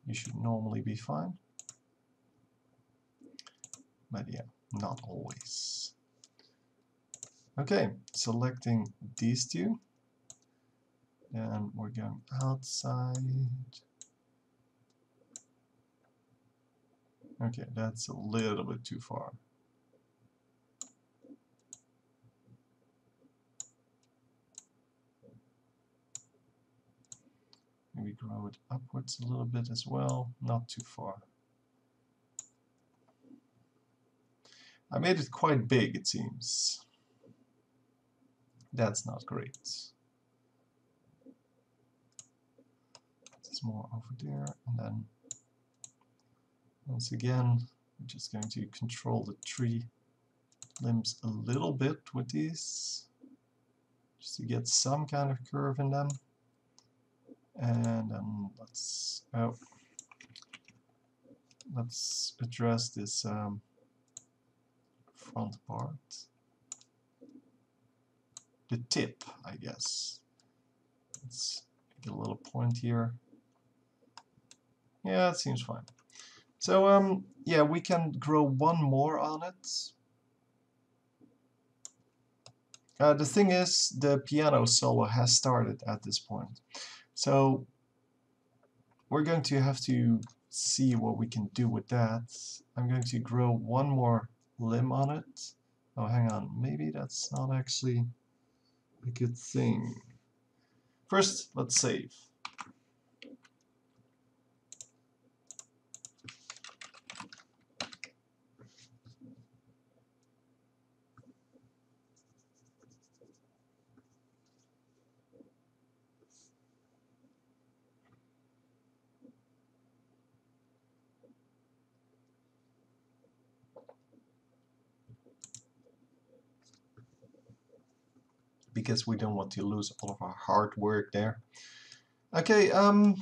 you should normally be fine. But yeah, not always. Okay, selecting these two, and we're going outside. Okay, that's a little bit too far. Maybe grow it upwards a little bit as well, not too far. I made it quite big, it seems. That's not great. It's more over there, and then once again, I'm just going to control the tree limbs a little bit with these just to get some kind of curve in them. And then let's oh, let's address this um, front part. The tip I guess. Let's get a little point here yeah it seems fine so um yeah we can grow one more on it uh, the thing is the piano solo has started at this point so we're going to have to see what we can do with that. I'm going to grow one more limb on it. Oh, hang on. Maybe that's not actually a good thing. First, let's save. Because we don't want to lose all of our hard work there. Okay, um,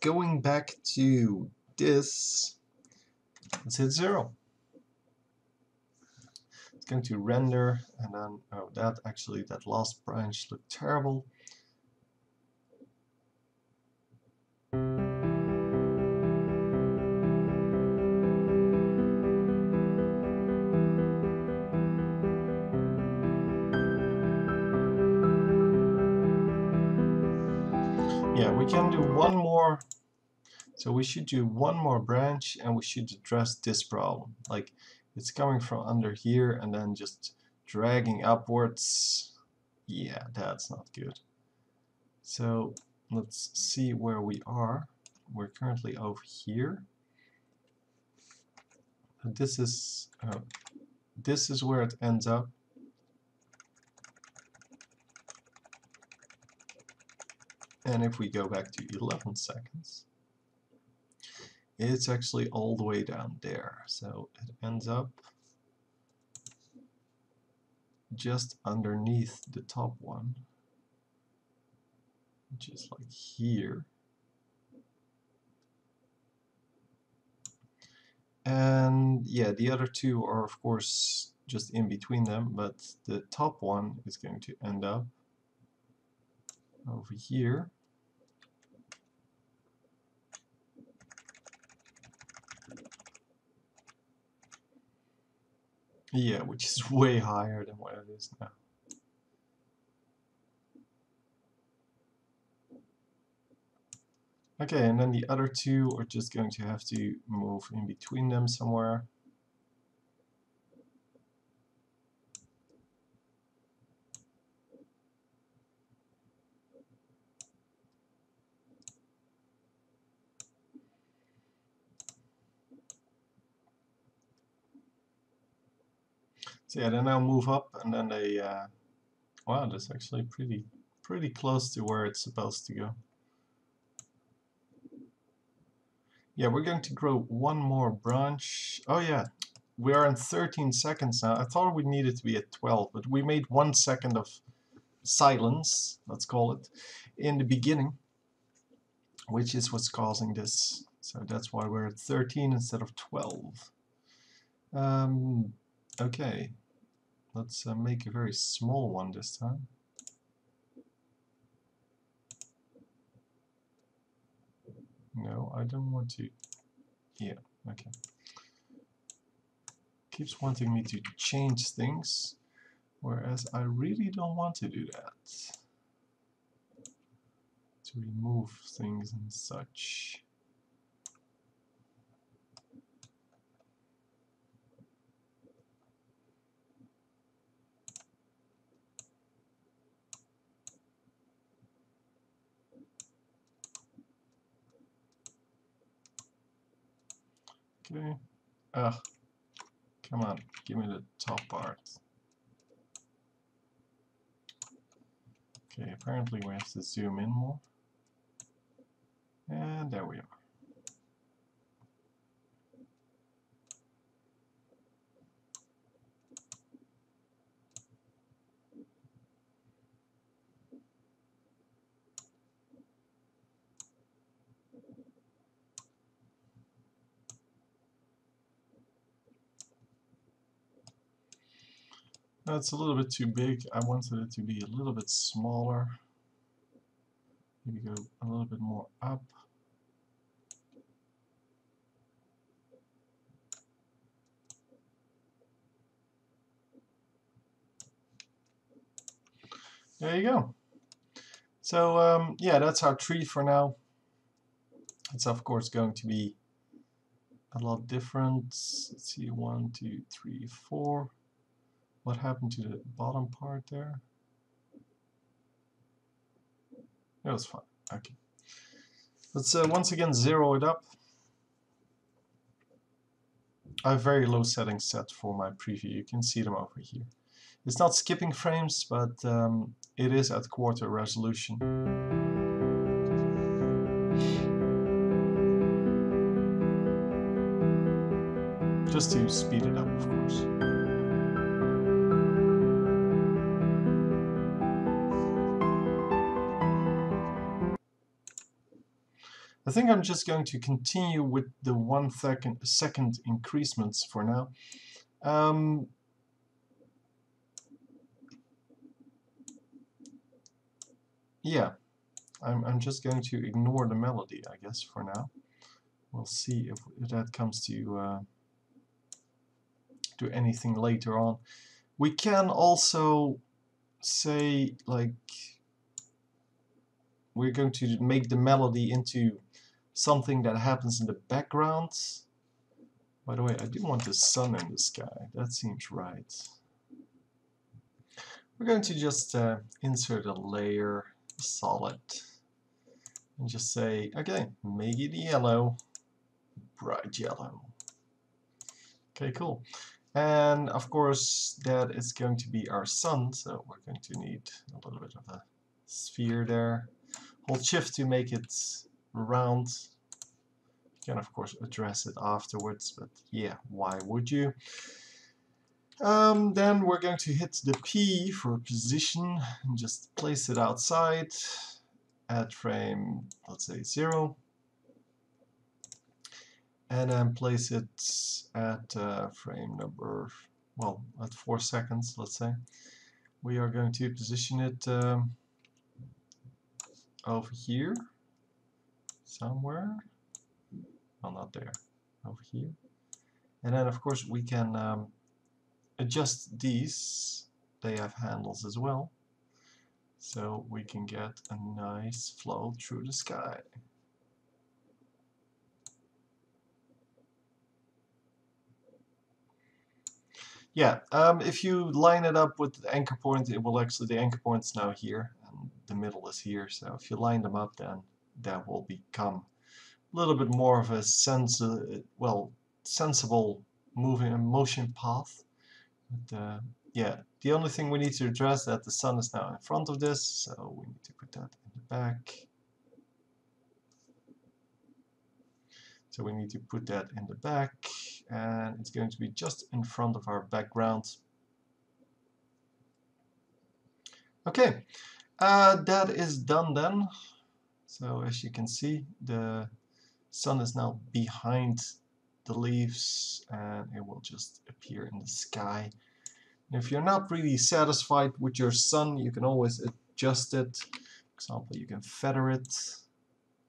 going back to this, let's hit zero. It's going to render, and then, oh, that actually, that last branch looked terrible. So we should do one more branch and we should address this problem. Like it's coming from under here and then just dragging upwards. Yeah that's not good. So let's see where we are. We're currently over here. This is uh, this is where it ends up. And if we go back to 11 seconds, it's actually all the way down there. So it ends up just underneath the top one, just like here. And yeah, the other two are of course just in between them, but the top one is going to end up over here. Yeah, which is way higher than what it is now. Okay, and then the other two are just going to have to move in between them somewhere. So yeah, they now move up and then they, uh, wow, that's actually pretty, pretty close to where it's supposed to go. Yeah, we're going to grow one more branch. Oh yeah, we are in 13 seconds now. I thought we needed to be at 12, but we made one second of silence, let's call it, in the beginning, which is what's causing this. So that's why we're at 13 instead of 12. Um, Okay, let's uh, make a very small one this time. No, I don't want to. Yeah, okay. Keeps wanting me to change things, whereas I really don't want to do that. To remove things and such. Okay. Ugh. Come on, give me the top part. Okay, apparently we have to zoom in more. And there we are. That's a little bit too big. I wanted it to be a little bit smaller. Maybe go a little bit more up. There you go. So um, yeah, that's our tree for now. It's of course going to be a lot different. Let's see, one, two, three, four. What happened to the bottom part there? It was fine. Okay. Let's uh, once again zero it up. I have very low settings set for my preview. You can see them over here. It's not skipping frames, but um, it is at quarter resolution. Just to speed it up, of course. I think I'm just going to continue with the one second, second increasements for now. Um, yeah, I'm, I'm just going to ignore the melody, I guess, for now. We'll see if, that comes to, uh, to anything later on. We can also say, like, we're going to make the melody into something that happens in the background. By the way, I do want the sun in the sky. That seems right. We're going to just uh, insert a layer, solid, and just say, okay, make it yellow, bright yellow. Okay, cool. And of course, that is going to be our sun, so we're going to need a little bit of a sphere there. Hold shift to make it round. You can of course address it afterwards, but yeah, why would you? Um, then we're going to hit the P for position and just place it outside. at frame, let's say 0. And then place it at uh, frame number, well, at 4 seconds, let's say. We are going to position it um, over here somewhere. Well, not there. Over here. And then, of course, we can um, adjust these. They have handles as well. So we can get a nice flow through the sky. Yeah, um, if you line it up with the anchor point, it will actually, the anchor point is now here, the middle is here, so if you line them up then that will become a little bit more of a sense, uh, well, sensible moving and motion path. But, uh, yeah, the only thing we need to address that the sun is now in front of this, so we need to put that in the back. So we need to put that in the back, and it's going to be just in front of our background. Okay, uh, that is done then. So as you can see, the sun is now behind the leaves and it will just appear in the sky. And if you're not really satisfied with your sun, you can always adjust it. For example, you can feather it,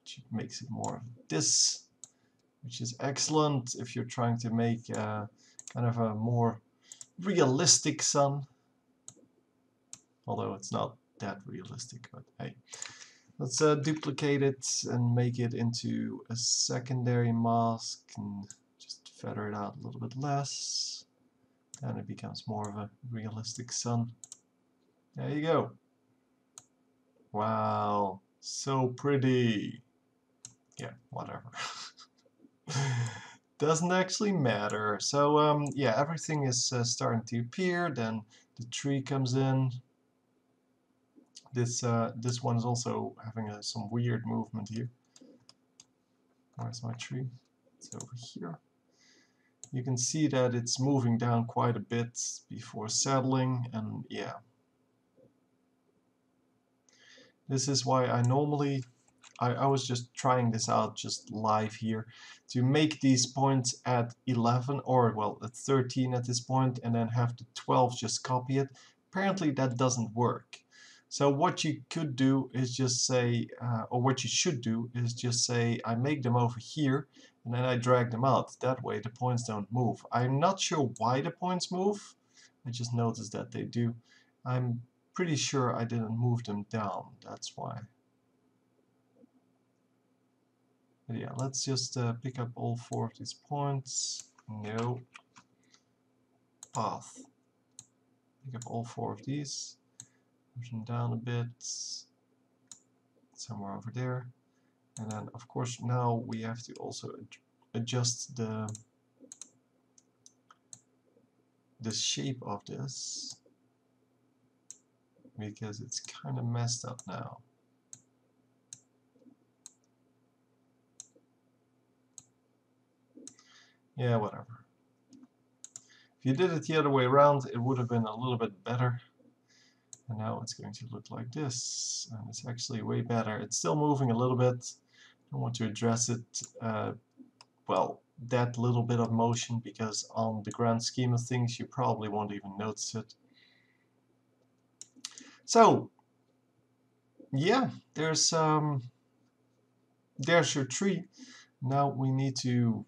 which makes it more of this, which is excellent if you're trying to make uh, kind of a more realistic sun. Although it's not that realistic, but hey. Let's uh, duplicate it and make it into a secondary mask and just feather it out a little bit less. And it becomes more of a realistic sun. There you go. Wow, so pretty. Yeah, whatever. Doesn't actually matter. So um, yeah, everything is uh, starting to appear. Then the tree comes in. This uh, this one is also having a, some weird movement here. Where's my tree? It's over here. You can see that it's moving down quite a bit before settling, and yeah. This is why I normally I, I was just trying this out just live here to make these points at 11 or well at 13 at this point and then have the 12 just copy it. Apparently that doesn't work. So what you could do is just say, uh, or what you should do is just say, I make them over here and then I drag them out. That way the points don't move. I'm not sure why the points move. I just noticed that they do. I'm pretty sure I didn't move them down. That's why. But yeah, let's just uh, pick up all four of these points. No. Path. Pick up all four of these. Push them down a bit. Somewhere over there. And then, of course, now we have to also ad adjust the the shape of this because it's kind of messed up now. Yeah, whatever. If you did it the other way around, it would have been a little bit better. And now it's going to look like this. And it's actually way better. It's still moving a little bit. I want to address it, uh, well, that little bit of motion because on the grand scheme of things you probably won't even notice it. So, yeah, there's um, there's your tree. Now we need to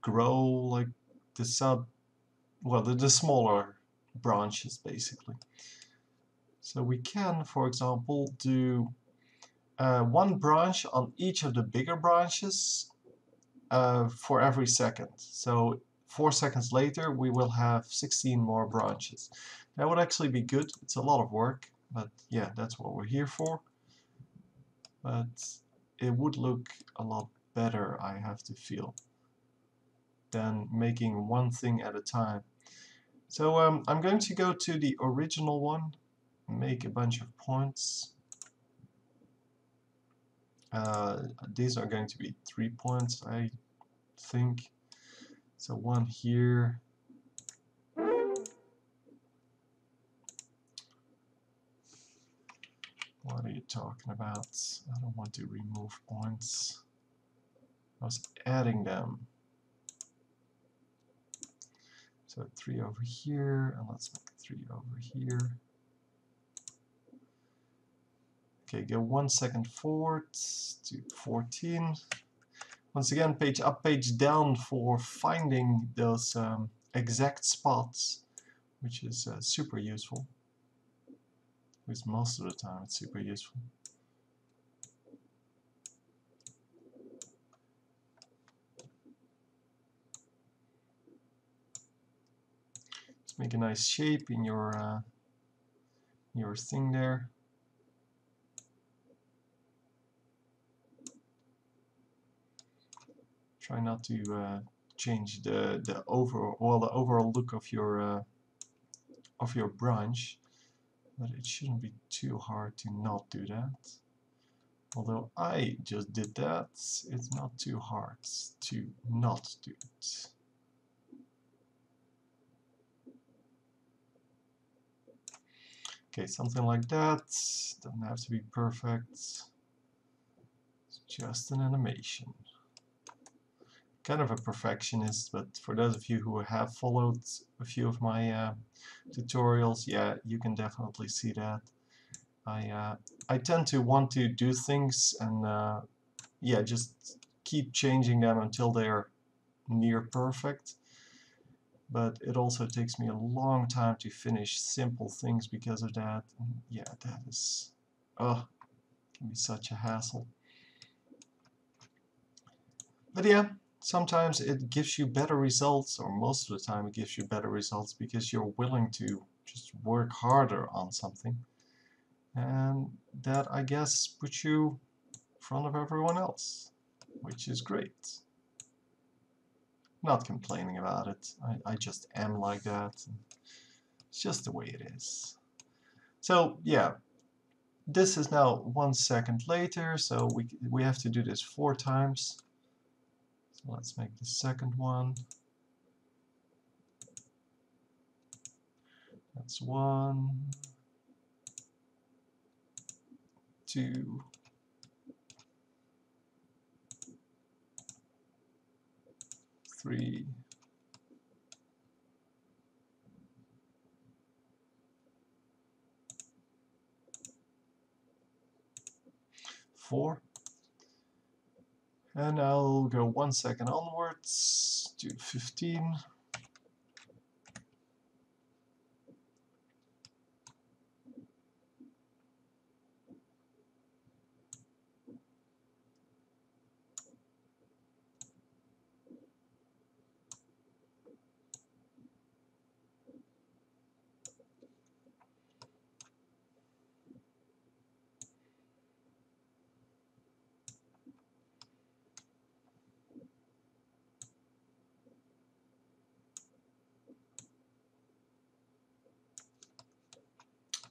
grow like the sub, well, the, the smaller branches basically. So we can, for example, do uh, one branch on each of the bigger branches uh, for every second. So four seconds later we will have 16 more branches. That would actually be good. It's a lot of work, but yeah, that's what we're here for. But it would look a lot better, I have to feel than making one thing at a time. So um, I'm going to go to the original one, make a bunch of points. Uh, these are going to be three points, I think. So one here. What are you talking about? I don't want to remove points. I was adding them. So 3 over here, and let's make 3 over here. Okay, go one second forward to 14. Once again, page up, page down for finding those um, exact spots, which is uh, super useful. At least most of the time it's super useful. make a nice shape in your uh, your thing there. Try not to uh, change the the overall the overall look of your uh, of your branch, but it shouldn't be too hard to not do that. Although I just did that, it's not too hard to not do it. Okay, something like that. Doesn't have to be perfect. It's just an animation. Kind of a perfectionist, but for those of you who have followed a few of my uh, tutorials, yeah, you can definitely see that. I uh, I tend to want to do things and uh, yeah, just keep changing them until they're near perfect but it also takes me a long time to finish simple things because of that. And yeah, that is, oh, can be such a hassle. But yeah, sometimes it gives you better results, or most of the time it gives you better results because you're willing to just work harder on something. And that, I guess, puts you in front of everyone else, which is great not complaining about it. I, I just am like that. It's just the way it is. So yeah, this is now one second later, so we, we have to do this four times. Let's make the second one. That's one, two, three, four. And I'll go one second onwards to 15.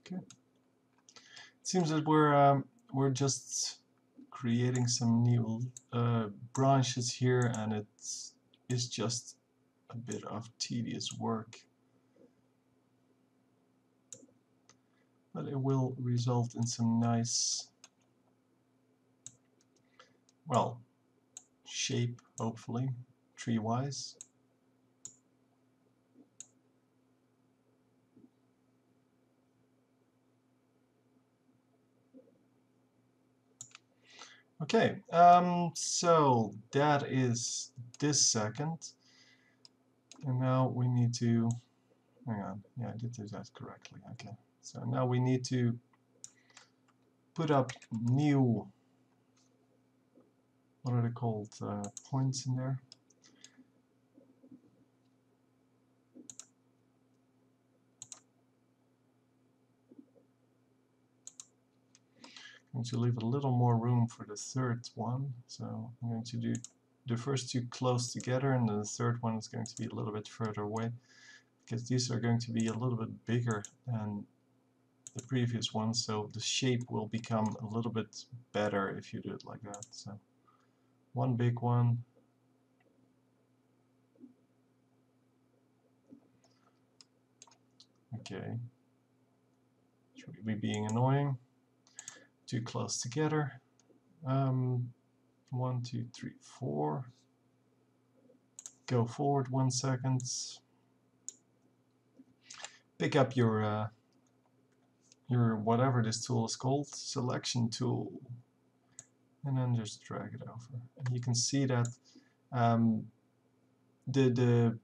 Okay. It seems that we're um, we're just creating some new uh, branches here, and it is just a bit of tedious work. But it will result in some nice, well, shape, hopefully, tree-wise. Okay, um, so that is this second. And now we need to, hang on, yeah, I did do that correctly, okay. So now we need to put up new, what are they called, uh, points in there. Going to leave a little more room for the third one. So I'm going to do the first two close together and the third one is going to be a little bit further away because these are going to be a little bit bigger than the previous ones so the shape will become a little bit better if you do it like that. So one big one Okay. Should we be being annoying? Too close together. Um, one, two, three, four. Go forward one second. Pick up your uh, your whatever this tool is called, selection tool, and then just drag it over. And you can see that um, the the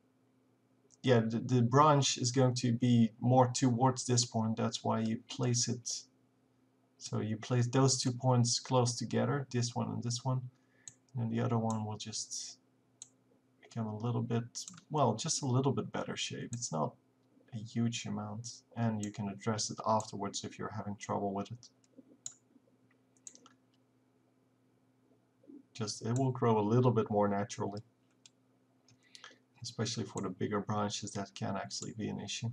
yeah the, the branch is going to be more towards this point. That's why you place it so you place those two points close together, this one and this one, and the other one will just become a little bit, well, just a little bit better shape. It's not a huge amount, and you can address it afterwards if you're having trouble with it. Just, it will grow a little bit more naturally, especially for the bigger branches that can actually be an issue.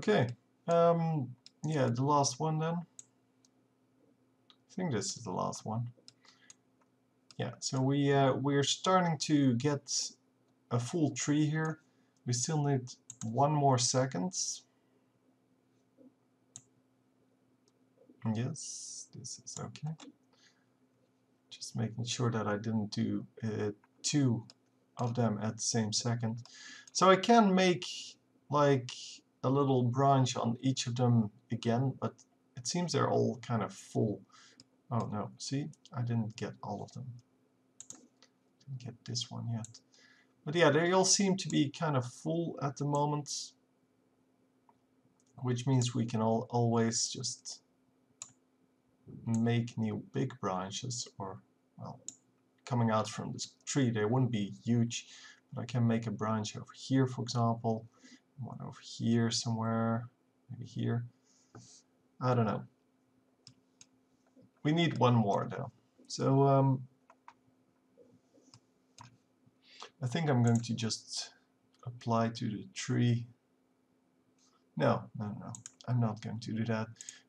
Okay, um, yeah, the last one then. I think this is the last one. Yeah, so we uh, we're starting to get a full tree here. We still need one more seconds. Yes, this is okay. Just making sure that I didn't do uh, two of them at the same second. So I can make like a little branch on each of them again, but it seems they're all kind of full. Oh no, see, I didn't get all of them. Didn't get this one yet. But yeah, they all seem to be kind of full at the moment, which means we can all always just make new big branches, or, well, coming out from this tree, they wouldn't be huge, but I can make a branch over here, for example, one over here somewhere, maybe here. I don't know. We need one more though. So um, I think I'm going to just apply to the tree. No, no, no, I'm not going to do that.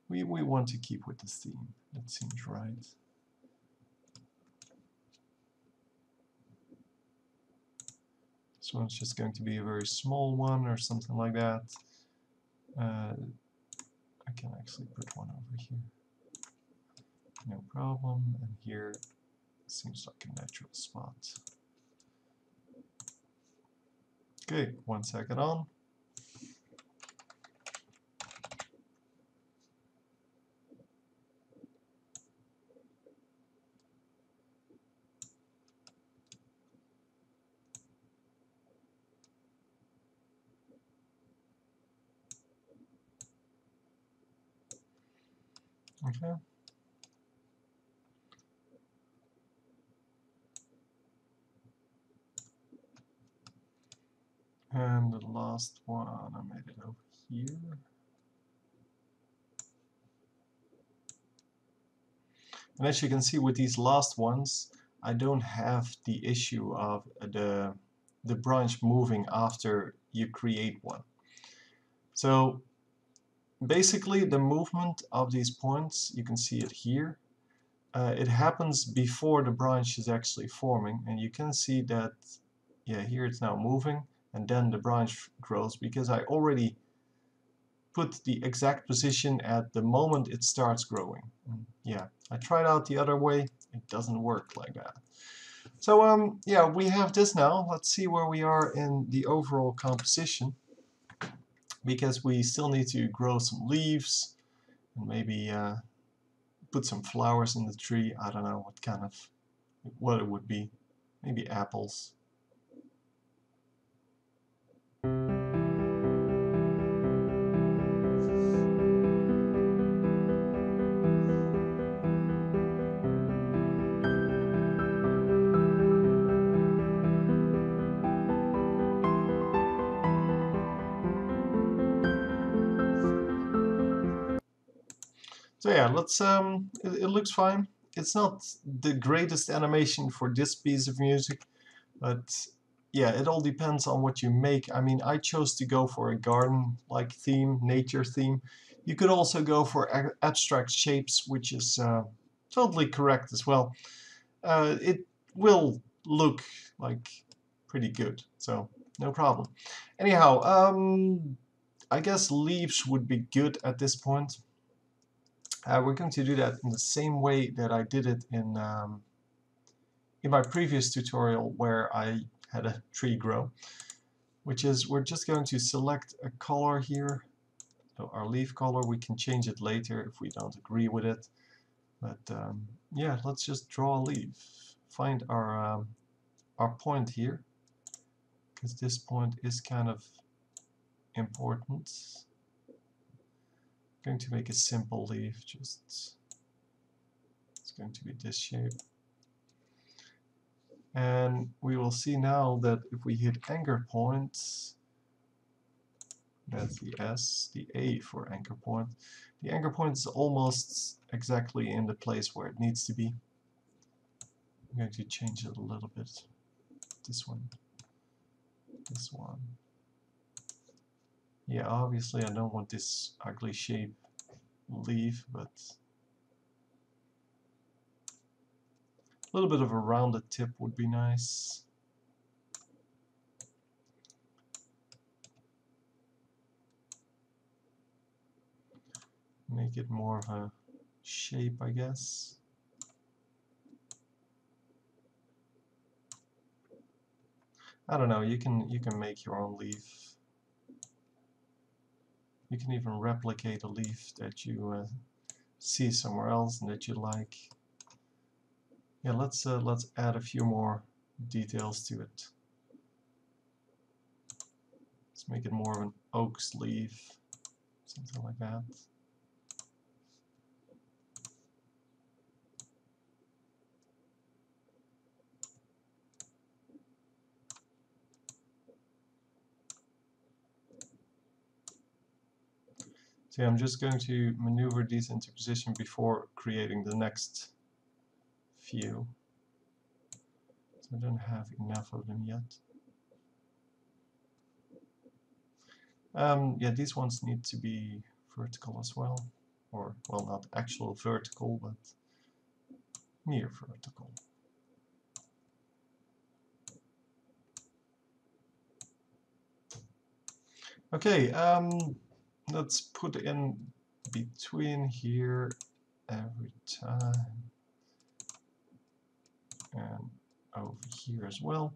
We, we want to keep with the theme. That seems right. This one's just going to be a very small one or something like that. Uh, I can actually put one over here. No problem. And here seems like a natural spot. Okay, one second on. And the last one, I made it over here. And as you can see with these last ones, I don't have the issue of the, the branch moving after you create one. So basically the movement of these points, you can see it here, uh, it happens before the branch is actually forming and you can see that yeah here it's now moving and then the branch grows because I already put the exact position at the moment it starts growing. And yeah, I tried out the other way, it doesn't work like that. So um, yeah, we have this now. Let's see where we are in the overall composition because we still need to grow some leaves and maybe uh, put some flowers in the tree. I don't know what kind of, what it would be. Maybe apples. Yeah, let's um, it, it, looks fine. It's not the greatest animation for this piece of music, but yeah, it all depends on what you make. I mean, I chose to go for a garden-like theme, nature theme. You could also go for abstract shapes, which is uh, totally correct as well. Uh, it will look like pretty good, so no problem. Anyhow, um, I guess leaves would be good at this point. Uh, we're going to do that in the same way that I did it in um, in my previous tutorial where I had a tree grow which is we're just going to select a color here. So our leaf color we can change it later if we don't agree with it. But um, yeah let's just draw a leaf. Find our um, our point here because this point is kind of important going to make a simple leaf, just it's going to be this shape. And we will see now that if we hit anchor points, that's the S, the A for anchor point, the anchor point is almost exactly in the place where it needs to be. I'm going to change it a little bit. This one, this one, yeah, obviously I don't want this ugly shape leaf, but a little bit of a rounded tip would be nice. Make it more of a shape, I guess. I don't know, you can you can make your own leaf you can even replicate a leaf that you uh, see somewhere else and that you like. Yeah, let's uh, let's add a few more details to it. Let's make it more of an oak's leaf, something like that. So I'm just going to maneuver these into position before creating the next few. So I don't have enough of them yet. Um, yeah, these ones need to be vertical as well. Or, well, not actual vertical, but near vertical. Okay, um, let's put in between here every time and over here as well.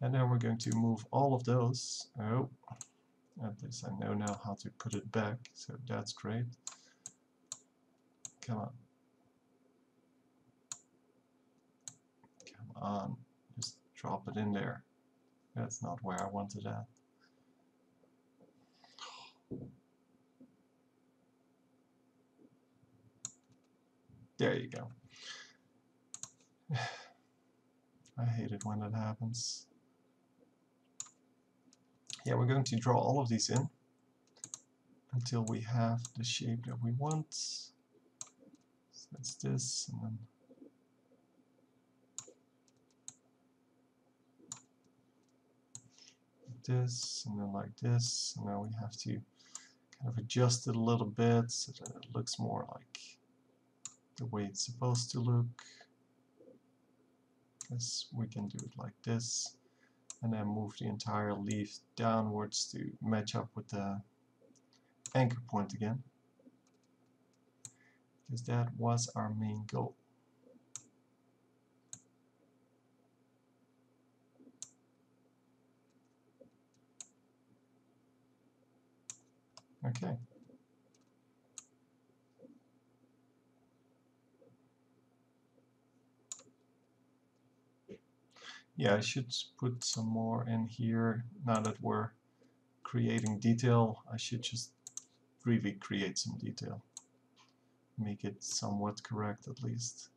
And then we're going to move all of those. Oh, at least I know now how to put it back, so that's great. Come on. Come on, just drop it in there. That's not where I wanted that. There you go. I hate it when that happens. Yeah, we're going to draw all of these in until we have the shape that we want. So that's this, and then this, and then like this, and now we have to kind of adjust it a little bit so that it looks more like the way it's supposed to look. Yes, we can do it like this and then move the entire leaf downwards to match up with the anchor point again because that was our main goal. Okay. Yeah, I should put some more in here now that we're creating detail. I should just really create some detail. Make it somewhat correct at least.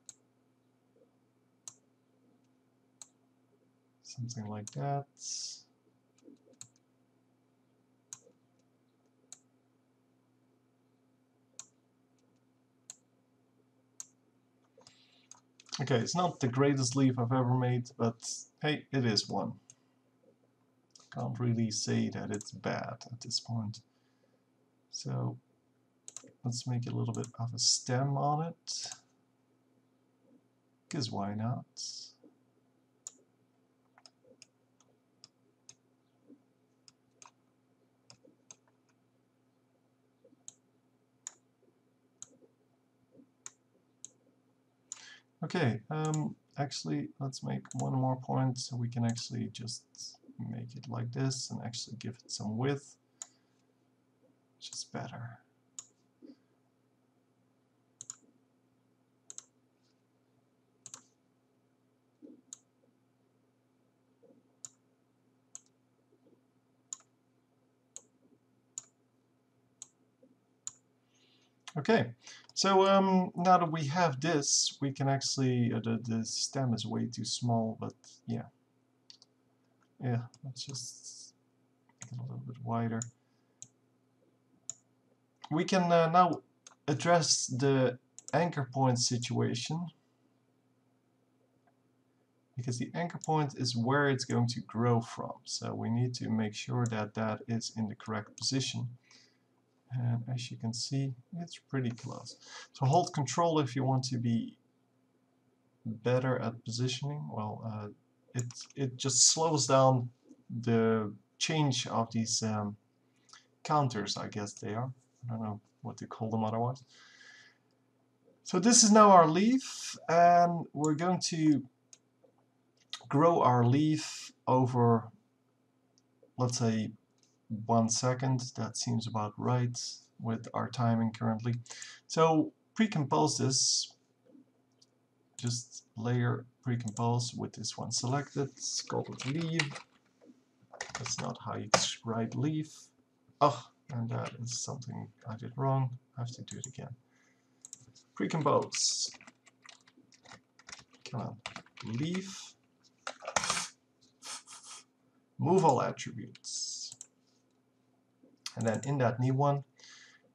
Something like that. Okay, it's not the greatest leaf I've ever made, but hey, it is one. Can't really say that it's bad at this point. So let's make a little bit of a stem on it. Because why not? Okay, um, actually, let's make one more point so we can actually just make it like this and actually give it some width, which is better. Okay, so um, now that we have this, we can actually, uh, the, the stem is way too small, but yeah. Yeah, let's just make it a little bit wider. We can uh, now address the anchor point situation because the anchor point is where it's going to grow from. So we need to make sure that that is in the correct position and as you can see it's pretty close. So hold control if you want to be better at positioning. Well, uh, it, it just slows down the change of these um, counters, I guess they are. I don't know what to call them otherwise. So this is now our leaf and we're going to grow our leaf over let's say one second. That seems about right with our timing currently. So pre-compose this, just layer pre-compose with this one selected, it's called leave. That's not how you write leave. Oh, and that is something I did wrong. I have to do it again. Pre-compose. Come on. Leave. Move all attributes. And then in that new one,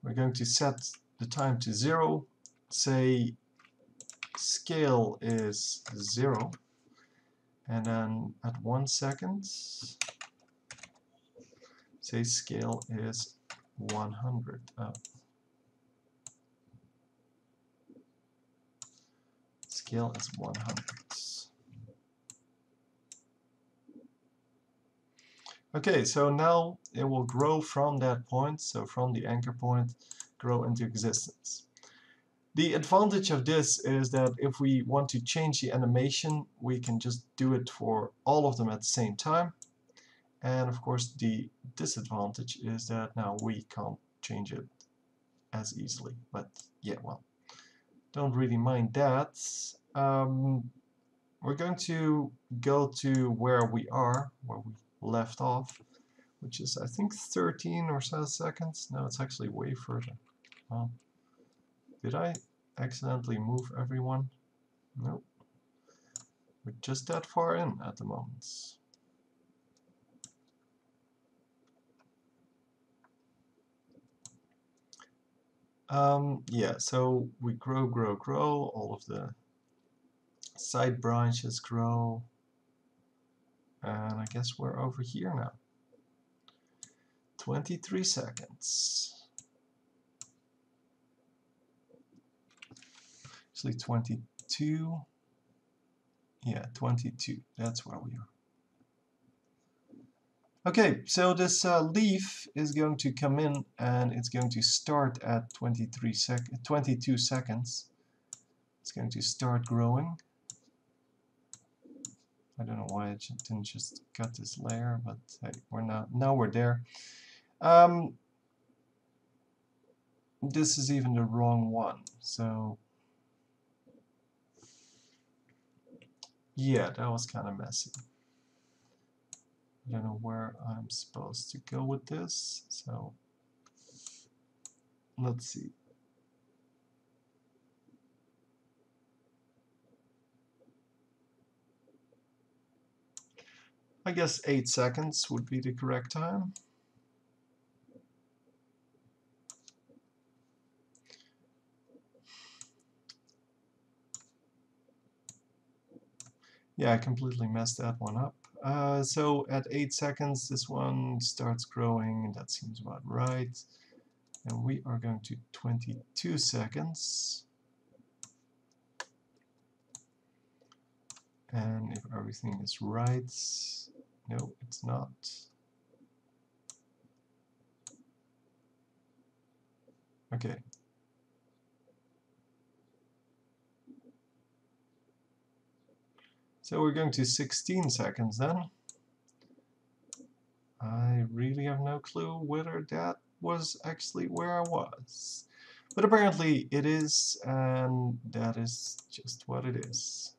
we're going to set the time to zero, say scale is 0 and then at 1 second say scale is 100 oh. Uh, scale is 100 okay so now it will grow from that point so from the anchor point grow into existence the advantage of this is that if we want to change the animation, we can just do it for all of them at the same time. And of course the disadvantage is that now we can't change it as easily. But yeah, well, don't really mind that. Um, we're going to go to where we are, where we left off, which is I think 13 or so seconds. No, it's actually way further. Well, did I accidentally move everyone? Nope. We're just that far in at the moment. Um, yeah, so we grow, grow, grow, all of the side branches grow, and I guess we're over here now. 23 seconds. actually 22 yeah 22 that's where we are. Okay so this uh, leaf is going to come in and it's going to start at 23 sec 22 seconds. It's going to start growing I don't know why I didn't just cut this layer but hey, we're now now we're there um, this is even the wrong one so Yeah, that was kind of messy. I don't know where I'm supposed to go with this, so let's see. I guess 8 seconds would be the correct time. Yeah, I completely messed that one up. Uh, so at 8 seconds this one starts growing, and that seems about right. And we are going to 22 seconds. And if everything is right, no, it's not. Okay, So we're going to 16 seconds then. I really have no clue whether that was actually where I was. But apparently it is, and that is just what it is.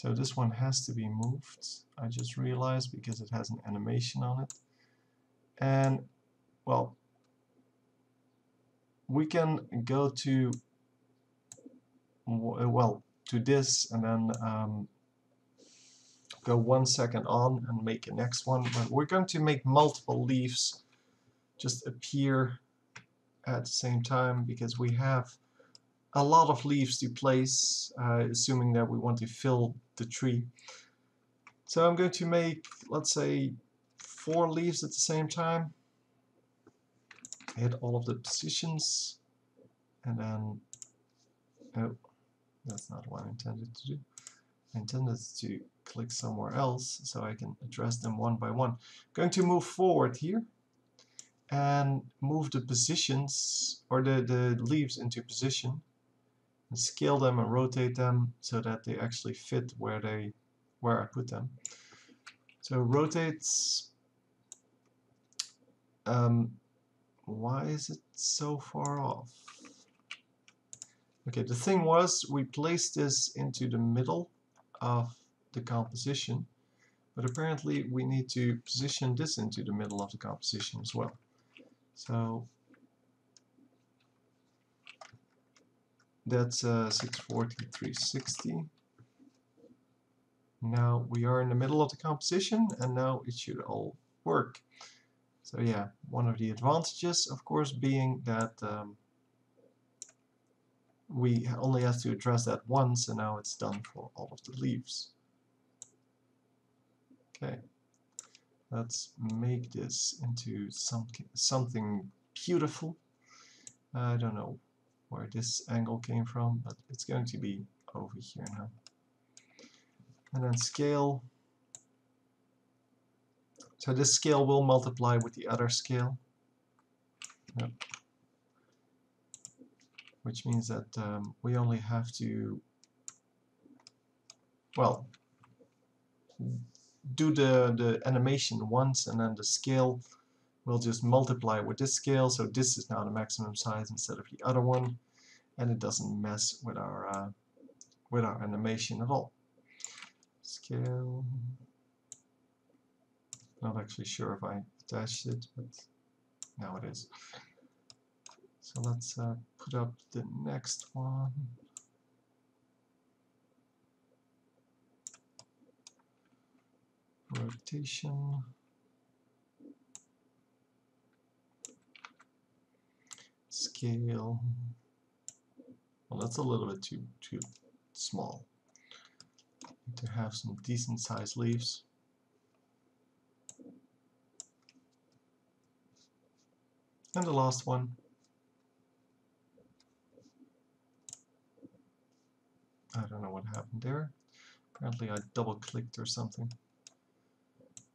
So this one has to be moved, I just realized, because it has an animation on it. And, well, we can go to uh, well to this and then um, go one second on and make a next one but we're going to make multiple leaves just appear at the same time because we have a lot of leaves to place uh, assuming that we want to fill the tree so I'm going to make let's say four leaves at the same time hit all of the positions and then oh, that's not what I intended to do. I intended to click somewhere else so I can address them one by one. I'm going to move forward here and move the positions or the, the leaves into position and scale them and rotate them so that they actually fit where they where I put them. So rotates um, why is it so far off? Okay, the thing was we placed this into the middle of the composition, but apparently we need to position this into the middle of the composition as well. So that's uh, 640, 360. Now we are in the middle of the composition and now it should all work. So yeah, one of the advantages of course being that um, we only have to address that once and now it's done for all of the leaves. Okay, let's make this into something something beautiful. I don't know where this angle came from, but it's going to be over here now. And then scale. So this scale will multiply with the other scale. Yep. Which means that um, we only have to, well, do the, the animation once and then the scale will just multiply with this scale so this is now the maximum size instead of the other one and it doesn't mess with our uh, with our animation at all. Scale not actually sure if I attached it but now it is. So let's uh, put up the next one. rotation scale. Well that's a little bit too too small. Need to have some decent sized leaves. And the last one. I don't know what happened there. Apparently I double clicked or something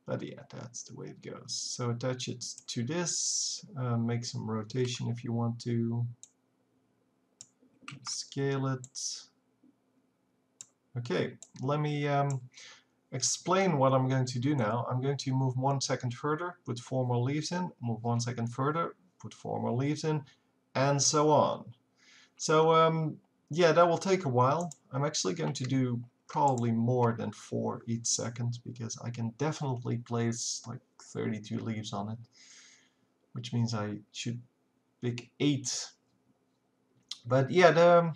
but yeah, that's the way it goes. So attach it to this, uh, make some rotation if you want to, scale it. Okay, let me um, explain what I'm going to do now. I'm going to move one second further, put four more leaves in, move one second further, put four more leaves in, and so on. So um, yeah, that will take a while. I'm actually going to do probably more than 4 each second because I can definitely place like 32 leaves on it which means I should pick 8 but yeah the,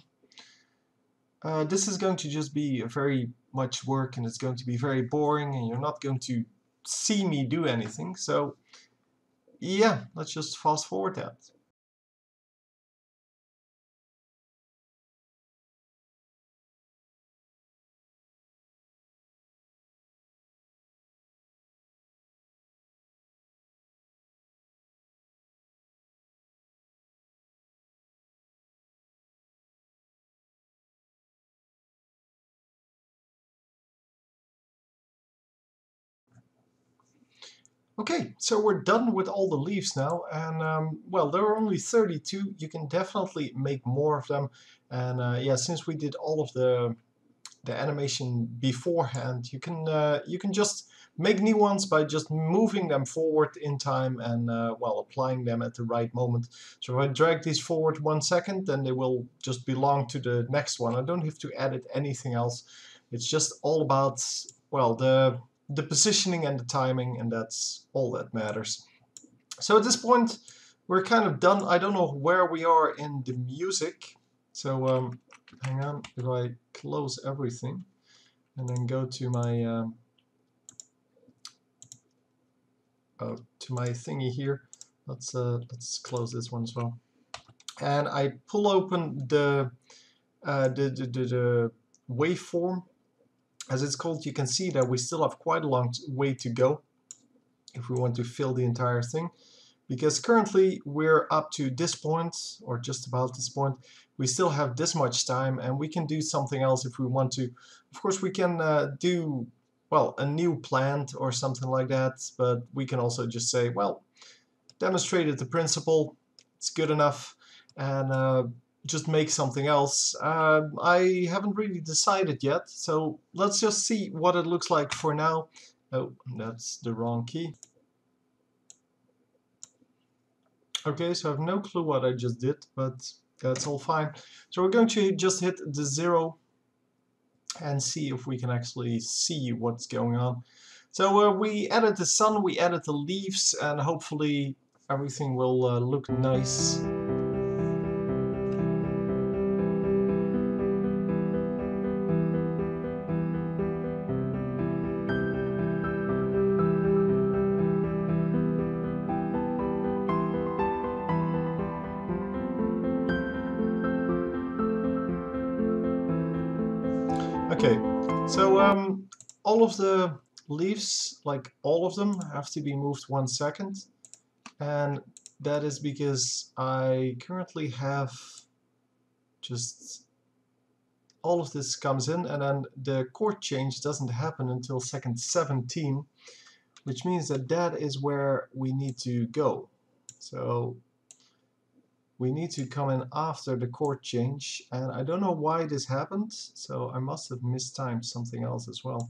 uh, this is going to just be very much work and it's going to be very boring and you're not going to see me do anything. So yeah let's just fast forward that Okay, so we're done with all the leaves now, and um, well, there are only 32. You can definitely make more of them, and uh, yeah, since we did all of the the animation beforehand, you can uh, you can just make new ones by just moving them forward in time and uh, well applying them at the right moment. So if I drag these forward one second, then they will just belong to the next one. I don't have to edit anything else. It's just all about well the the positioning and the timing and that's all that matters. So at this point we're kind of done. I don't know where we are in the music. So um, hang on, if I close everything and then go to my um, uh, to my thingy here. Let's uh, let's close this one as well. And I pull open the uh, the, the, the, the waveform as it's called, you can see that we still have quite a long way to go if we want to fill the entire thing. Because currently we're up to this point, or just about this point, we still have this much time and we can do something else if we want to. Of course we can uh, do, well, a new plant or something like that, but we can also just say, well, demonstrated the principle, it's good enough, and uh, just make something else. Uh, I haven't really decided yet, so let's just see what it looks like for now. Oh, that's the wrong key. Okay, so I have no clue what I just did, but that's all fine. So we're going to just hit the zero and see if we can actually see what's going on. So uh, we added the sun, we added the leaves, and hopefully everything will uh, look nice. Of the leaves, like all of them, have to be moved one second. And that is because I currently have just all of this comes in and then the chord change doesn't happen until second 17 which means that that is where we need to go so we need to come in after the chord change and I don't know why this happened so I must have mistimed something else as well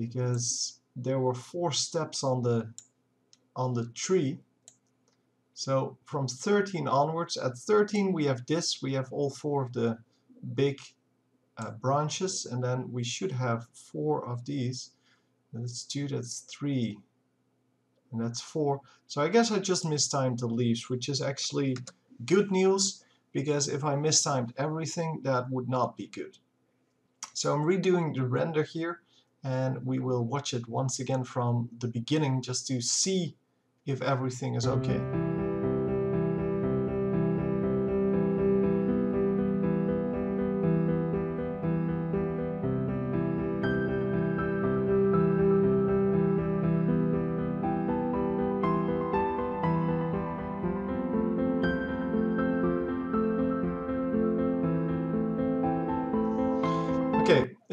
because there were four steps on the on the tree. So from 13 onwards at 13 we have this we have all four of the big uh, branches and then we should have four of these. That's two that's three and that's four. So I guess I just mistimed the leaves which is actually good news because if I mistimed everything that would not be good. So I'm redoing the render here and we will watch it once again from the beginning just to see if everything is okay.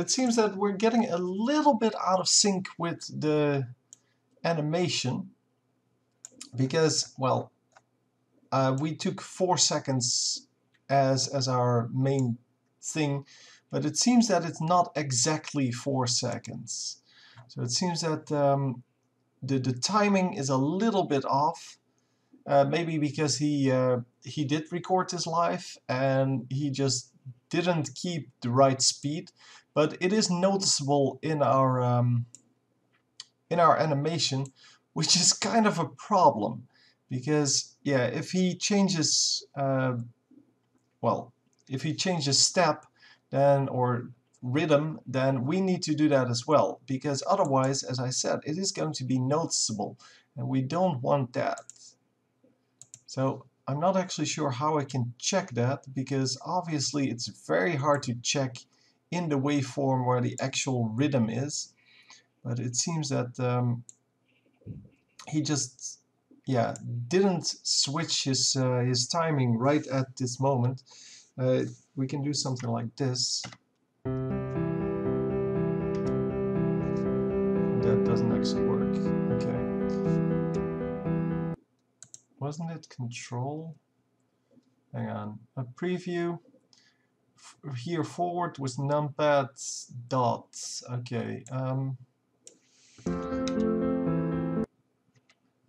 It seems that we're getting a little bit out of sync with the animation because, well, uh, we took four seconds as, as our main thing, but it seems that it's not exactly four seconds. So it seems that um, the, the timing is a little bit off. Uh, maybe because he uh, he did record his live and he just didn't keep the right speed, but it is noticeable in our um, in our animation, which is kind of a problem because yeah, if he changes uh, well, if he changes step then or rhythm, then we need to do that as well because otherwise, as I said, it is going to be noticeable and we don't want that. So I'm not actually sure how I can check that because obviously it's very hard to check in the waveform where the actual rhythm is but it seems that um, he just yeah didn't switch his uh, his timing right at this moment uh, we can do something like this that doesn't actually work okay wasn't it control? Hang on. A preview. Here forward was numpad dots. Okay. Um,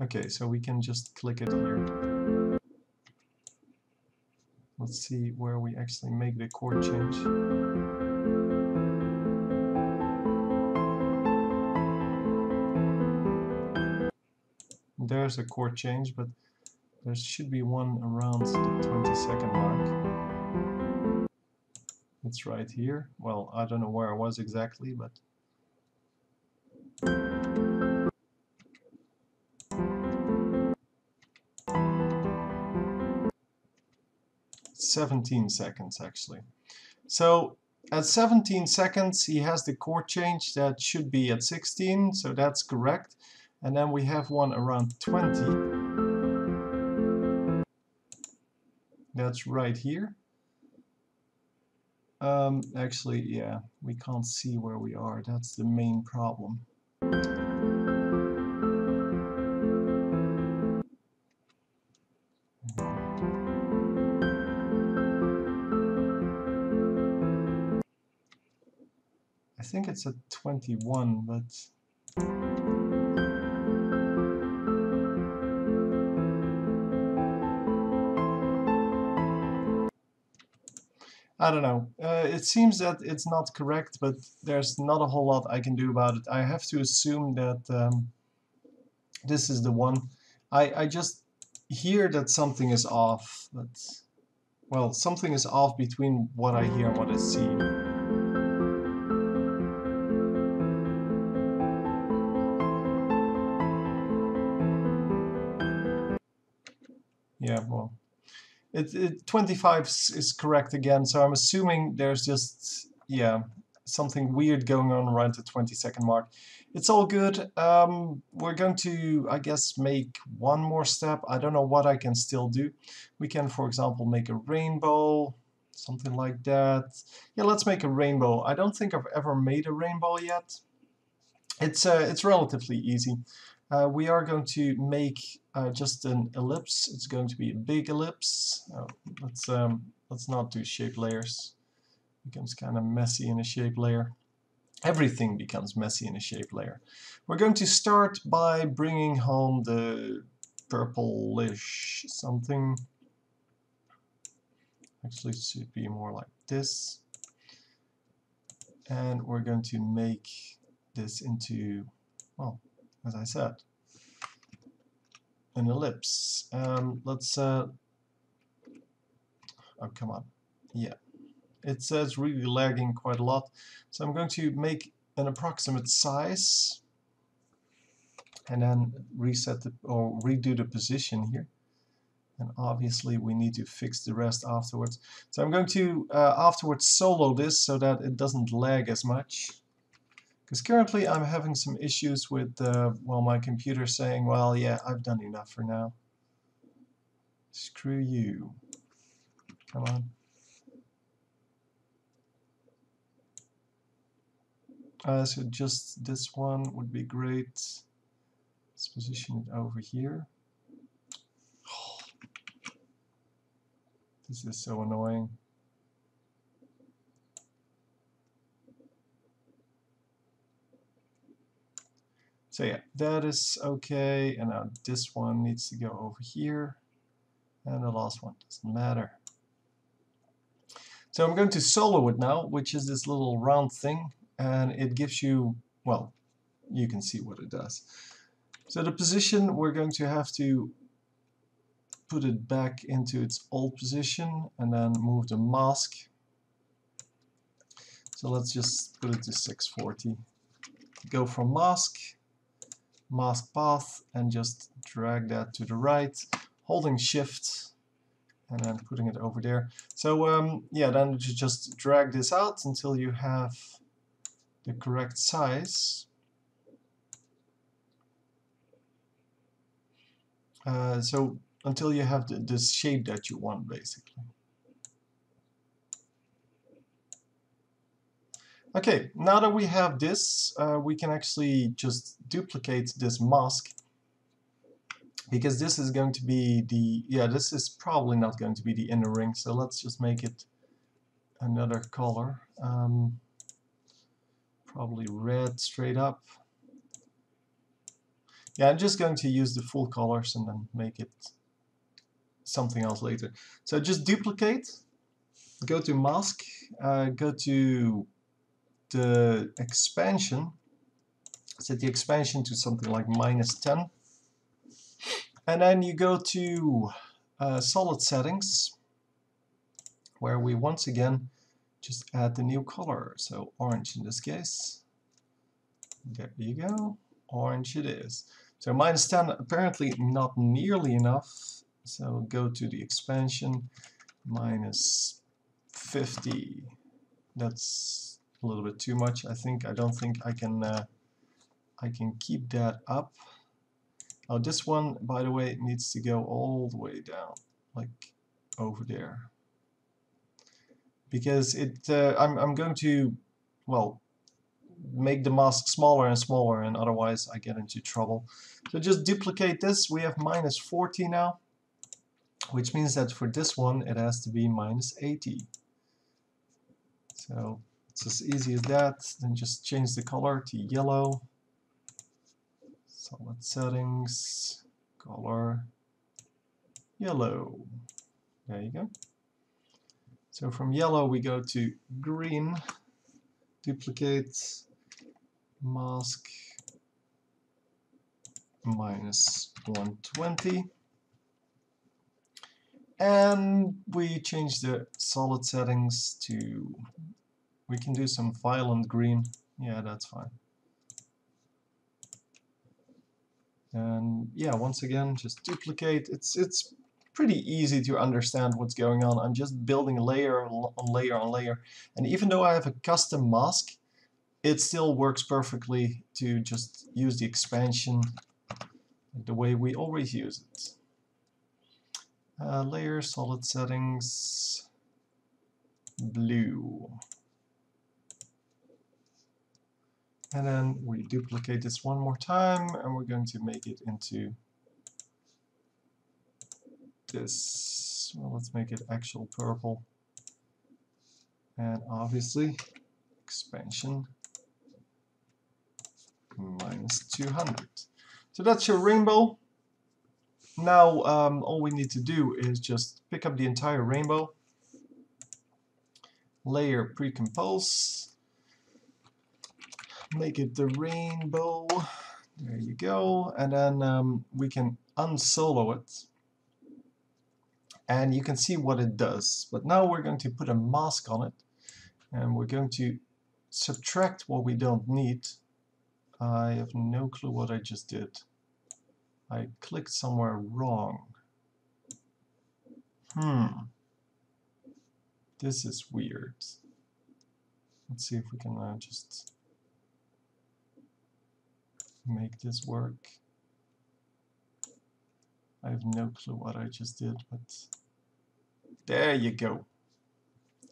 okay, so we can just click it here. Let's see where we actually make the chord change. There's a chord change, but there should be one around the 20 second mark. It's right here. Well, I don't know where I was exactly, but... Seventeen seconds actually. So at 17 seconds he has the chord change that should be at 16, so that's correct. And then we have one around 20. that's right here. Um, actually, yeah, we can't see where we are. That's the main problem. I think it's at 21, but... I don't know. Uh, it seems that it's not correct, but there's not a whole lot I can do about it. I have to assume that um, this is the one. I, I just hear that something is off, but well, something is off between what I hear and what I see. It, it 25 is correct again, so I'm assuming there's just, yeah, something weird going on around the 20 second mark. It's all good. Um, we're going to, I guess, make one more step. I don't know what I can still do. We can, for example, make a rainbow, something like that. Yeah, let's make a rainbow. I don't think I've ever made a rainbow yet. It's, uh, it's relatively easy. Uh, we are going to make uh, just an ellipse. It's going to be a big ellipse. Oh, let's um, let's not do shape layers. It becomes kind of messy in a shape layer. Everything becomes messy in a shape layer. We're going to start by bringing home the purplish something. Actually, it should be more like this. And we're going to make this into, well, as I said, an ellipse. Um, let's, uh, oh come on, yeah. It says really lagging quite a lot, so I'm going to make an approximate size and then reset the, or redo the position here. And obviously we need to fix the rest afterwards. So I'm going to uh, afterwards solo this so that it doesn't lag as much. Because currently I'm having some issues with, uh, well, my computer saying, well, yeah, I've done enough for now. Screw you. Come on. Uh, so just this one would be great. Let's position it over here. This is so annoying. So yeah, that is okay, and now this one needs to go over here, and the last one doesn't matter. So I'm going to solo it now, which is this little round thing, and it gives you, well, you can see what it does. So the position, we're going to have to put it back into its old position, and then move the mask. So let's just put it to 640. Go from mask, mask path and just drag that to the right holding shift and then putting it over there. So um, yeah then you just drag this out until you have the correct size. Uh, so until you have the, this shape that you want basically Okay, now that we have this, uh, we can actually just duplicate this mask because this is going to be the, yeah, this is probably not going to be the inner ring, so let's just make it another color. Um, probably red straight up. Yeah, I'm just going to use the full colors and then make it something else later. So just duplicate, go to mask, uh, go to the expansion, set the expansion to something like minus 10. And then you go to uh, solid settings, where we once again just add the new color. So orange in this case. There you go. Orange it is. So minus 10 apparently not nearly enough. So go to the expansion, minus 50. That's a little bit too much. I think I don't think I can uh, I can keep that up. Now this one, by the way, needs to go all the way down, like over there, because it. Uh, I'm I'm going to, well, make the mask smaller and smaller, and otherwise I get into trouble. So just duplicate this. We have minus 40 now, which means that for this one it has to be minus 80. So it's as easy as that. Then just change the color to yellow. Solid settings, color, yellow. There you go. So from yellow we go to green, duplicate, mask, minus 120 and we change the solid settings to we can do some violent green. Yeah, that's fine. And yeah, once again, just duplicate. It's it's pretty easy to understand what's going on. I'm just building layer on layer on layer. And even though I have a custom mask, it still works perfectly to just use the expansion the way we always use it. Uh, layer, solid settings, blue. And then we duplicate this one more time and we're going to make it into this. Well, let's make it actual purple. And obviously, expansion minus 200. So that's your rainbow. Now um, all we need to do is just pick up the entire rainbow, layer pre-compose, make it the rainbow, there you go, and then um, we can unsolo it and you can see what it does. But now we're going to put a mask on it and we're going to subtract what we don't need. I have no clue what I just did. I clicked somewhere wrong. Hmm. This is weird. Let's see if we can uh, just make this work. I have no clue what I just did, but there you go.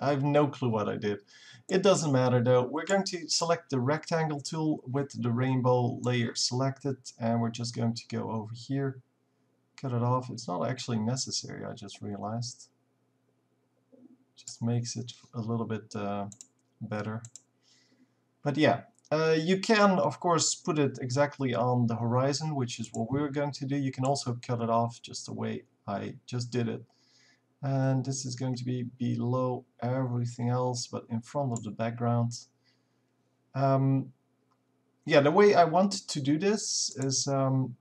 I have no clue what I did. It doesn't matter though. We're going to select the rectangle tool with the rainbow layer selected and we're just going to go over here, cut it off. It's not actually necessary, I just realized. Just makes it a little bit uh, better. But yeah, uh, you can of course put it exactly on the horizon, which is what we're going to do. You can also cut it off just the way I just did it. And this is going to be below everything else but in front of the background. Um, yeah the way I want to do this is um,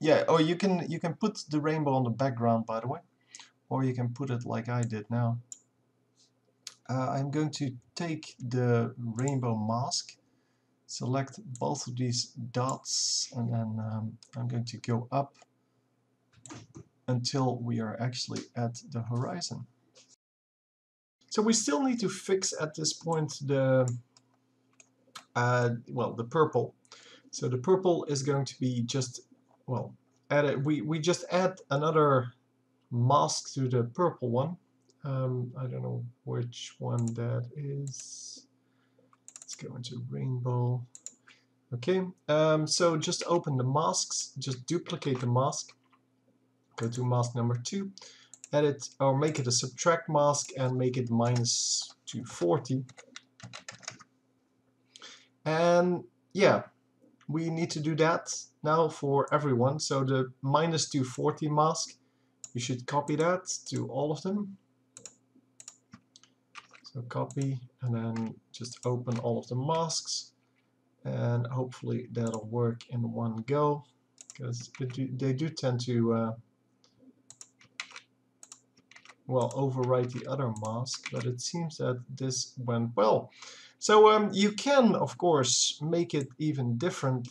yeah oh, you can you can put the rainbow on the background by the way or you can put it like I did now. Uh, I'm going to take the rainbow mask select both of these dots and then um, I'm going to go up until we are actually at the horizon. So we still need to fix at this point the uh, well the purple. So the purple is going to be just well added. We we just add another mask to the purple one. Um, I don't know which one that is. Let's go into rainbow. Okay, um, so just open the masks, just duplicate the mask, go to mask number 2, edit or make it a subtract mask and make it minus 240. And yeah, we need to do that now for everyone. So the minus 240 mask, you should copy that to all of them. So copy and then just open all of the masks and hopefully that'll work in one go. Because they do tend to uh, well overwrite the other mask but it seems that this went well. So um, you can of course make it even different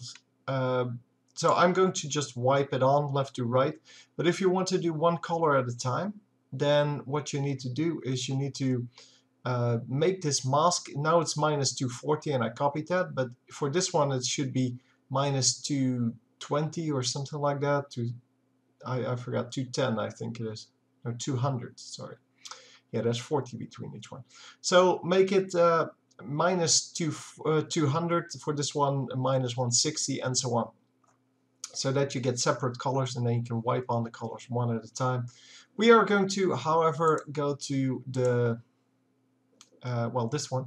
uh, so I'm going to just wipe it on left to right but if you want to do one color at a time then what you need to do is you need to uh, make this mask. Now it's minus 240 and I copied that but for this one it should be minus 220 or something like that to I, I forgot 210 I think it is. No 200 sorry. Yeah there's 40 between each one. So make it uh, minus two, uh, 200 for this one minus 160 and so on. So that you get separate colors and then you can wipe on the colors one at a time. We are going to however go to the uh, well this one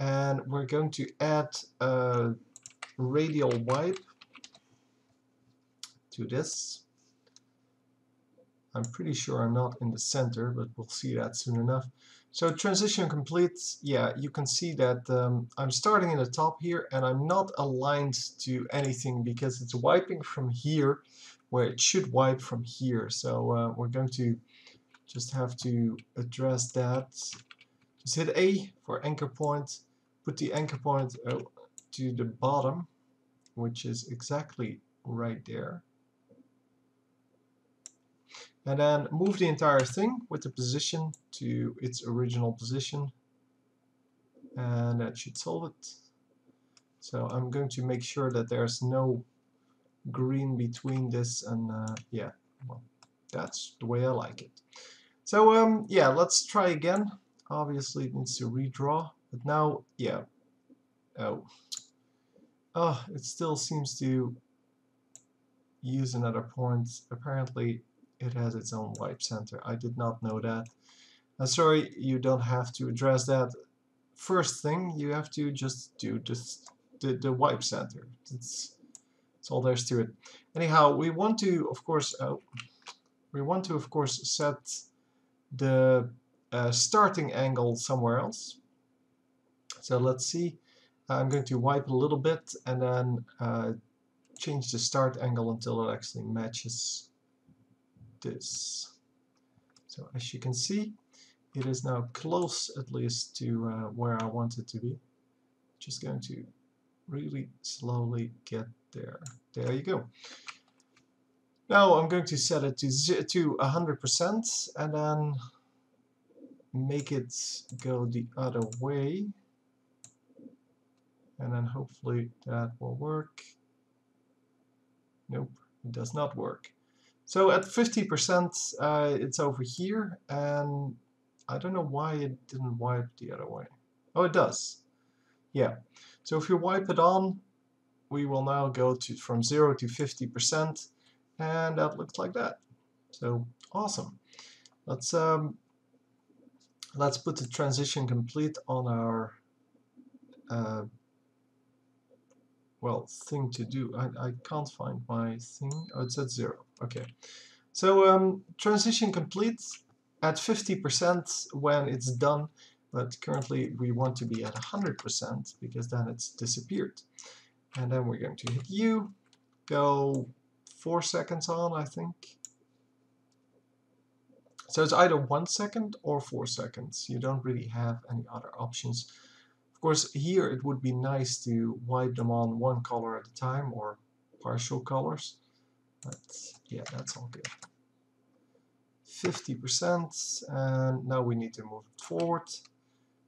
and we're going to add a radial wipe to this I'm pretty sure I'm not in the center, but we'll see that soon enough. So transition complete, yeah, you can see that um, I'm starting in the top here and I'm not aligned to anything because it's wiping from here where it should wipe from here. So uh, we're going to just have to address that. Just hit A for anchor point, put the anchor point uh, to the bottom, which is exactly right there. And then move the entire thing with the position to its original position. And that should solve it. So I'm going to make sure that there's no green between this and uh, yeah well that's the way I like it. So um yeah let's try again obviously it needs to redraw but now yeah. Oh. Oh it still seems to use another point. Apparently it has its own wipe center. I did not know that. I'm sorry you don't have to address that. First thing you have to just do this the, the wipe center. It's that's all there's to it. Anyhow, we want to, of course, uh, we want to, of course, set the uh, starting angle somewhere else. So let's see. I'm going to wipe a little bit and then uh, change the start angle until it actually matches this. So as you can see, it is now close at least to uh, where I want it to be. Just going to really slowly get there. There you go. Now I'm going to set it to to 100% and then make it go the other way and then hopefully that will work. Nope, it does not work. So at 50% uh, it's over here and I don't know why it didn't wipe the other way. Oh, it does. Yeah. So if you wipe it on, we will now go to from 0 to 50% and that looks like that. So awesome. Let's um, let's put the transition complete on our uh, well thing to do. I, I can't find my thing. Oh, it's at zero. Okay. So um, transition complete at 50% when it's done, but currently we want to be at 100% because then it's disappeared and then we're going to hit U, go four seconds on, I think. So it's either one second or four seconds. You don't really have any other options. Of course, here it would be nice to wipe them on one color at a time or partial colors. But yeah, that's all good. 50% and now we need to move it forward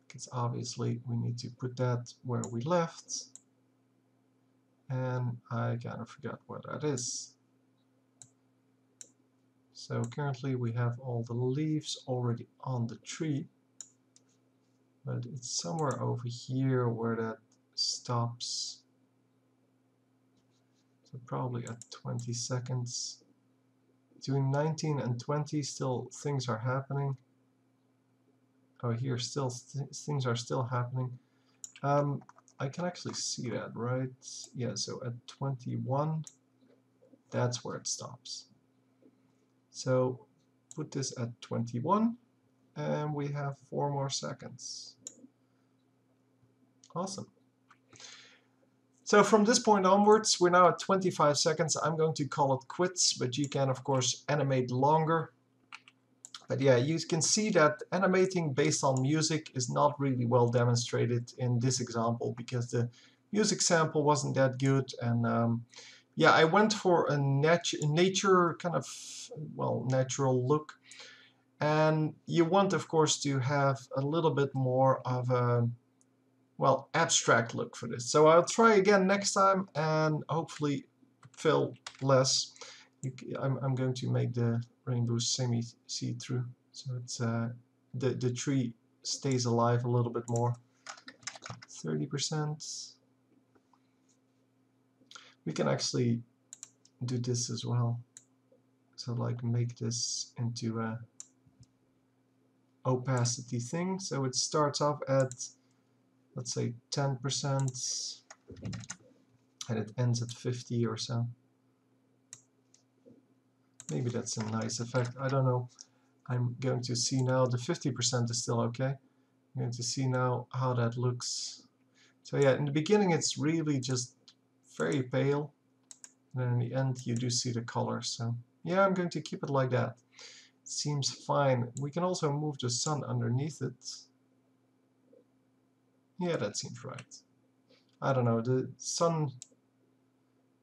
because obviously we need to put that where we left and I kind of forgot what that is. So currently we have all the leaves already on the tree, but it's somewhere over here where that stops. So probably at 20 seconds. Between 19 and 20 still things are happening. Oh here still th things are still happening. Um, I can actually see that, right? Yeah, so at 21, that's where it stops. So put this at 21, and we have four more seconds. Awesome. So from this point onwards, we're now at 25 seconds. I'm going to call it quits, but you can, of course, animate longer. But yeah, you can see that animating based on music is not really well demonstrated in this example because the music sample wasn't that good and um, yeah, I went for a nat nature kind of, well, natural look. And you want of course to have a little bit more of a well abstract look for this. So I'll try again next time and hopefully fill less. I'm, I'm going to make the rainbow semi see-through. So it's uh, the, the tree stays alive a little bit more. 30% we can actually do this as well so like make this into a opacity thing so it starts off at let's say 10% and it ends at 50 or so Maybe that's a nice effect. I don't know. I'm going to see now the 50% is still okay. I'm going to see now how that looks. So yeah, in the beginning it's really just very pale. And in the end you do see the color. So yeah, I'm going to keep it like that. Seems fine. We can also move the sun underneath it. Yeah, that seems right. I don't know, the sun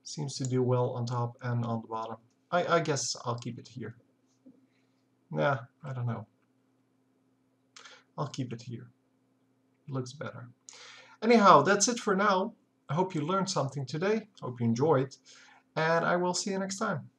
seems to do well on top and on the bottom. I, I guess I'll keep it here. Yeah, I don't know. I'll keep it here. Looks better. Anyhow, that's it for now. I hope you learned something today. Hope you enjoyed. And I will see you next time.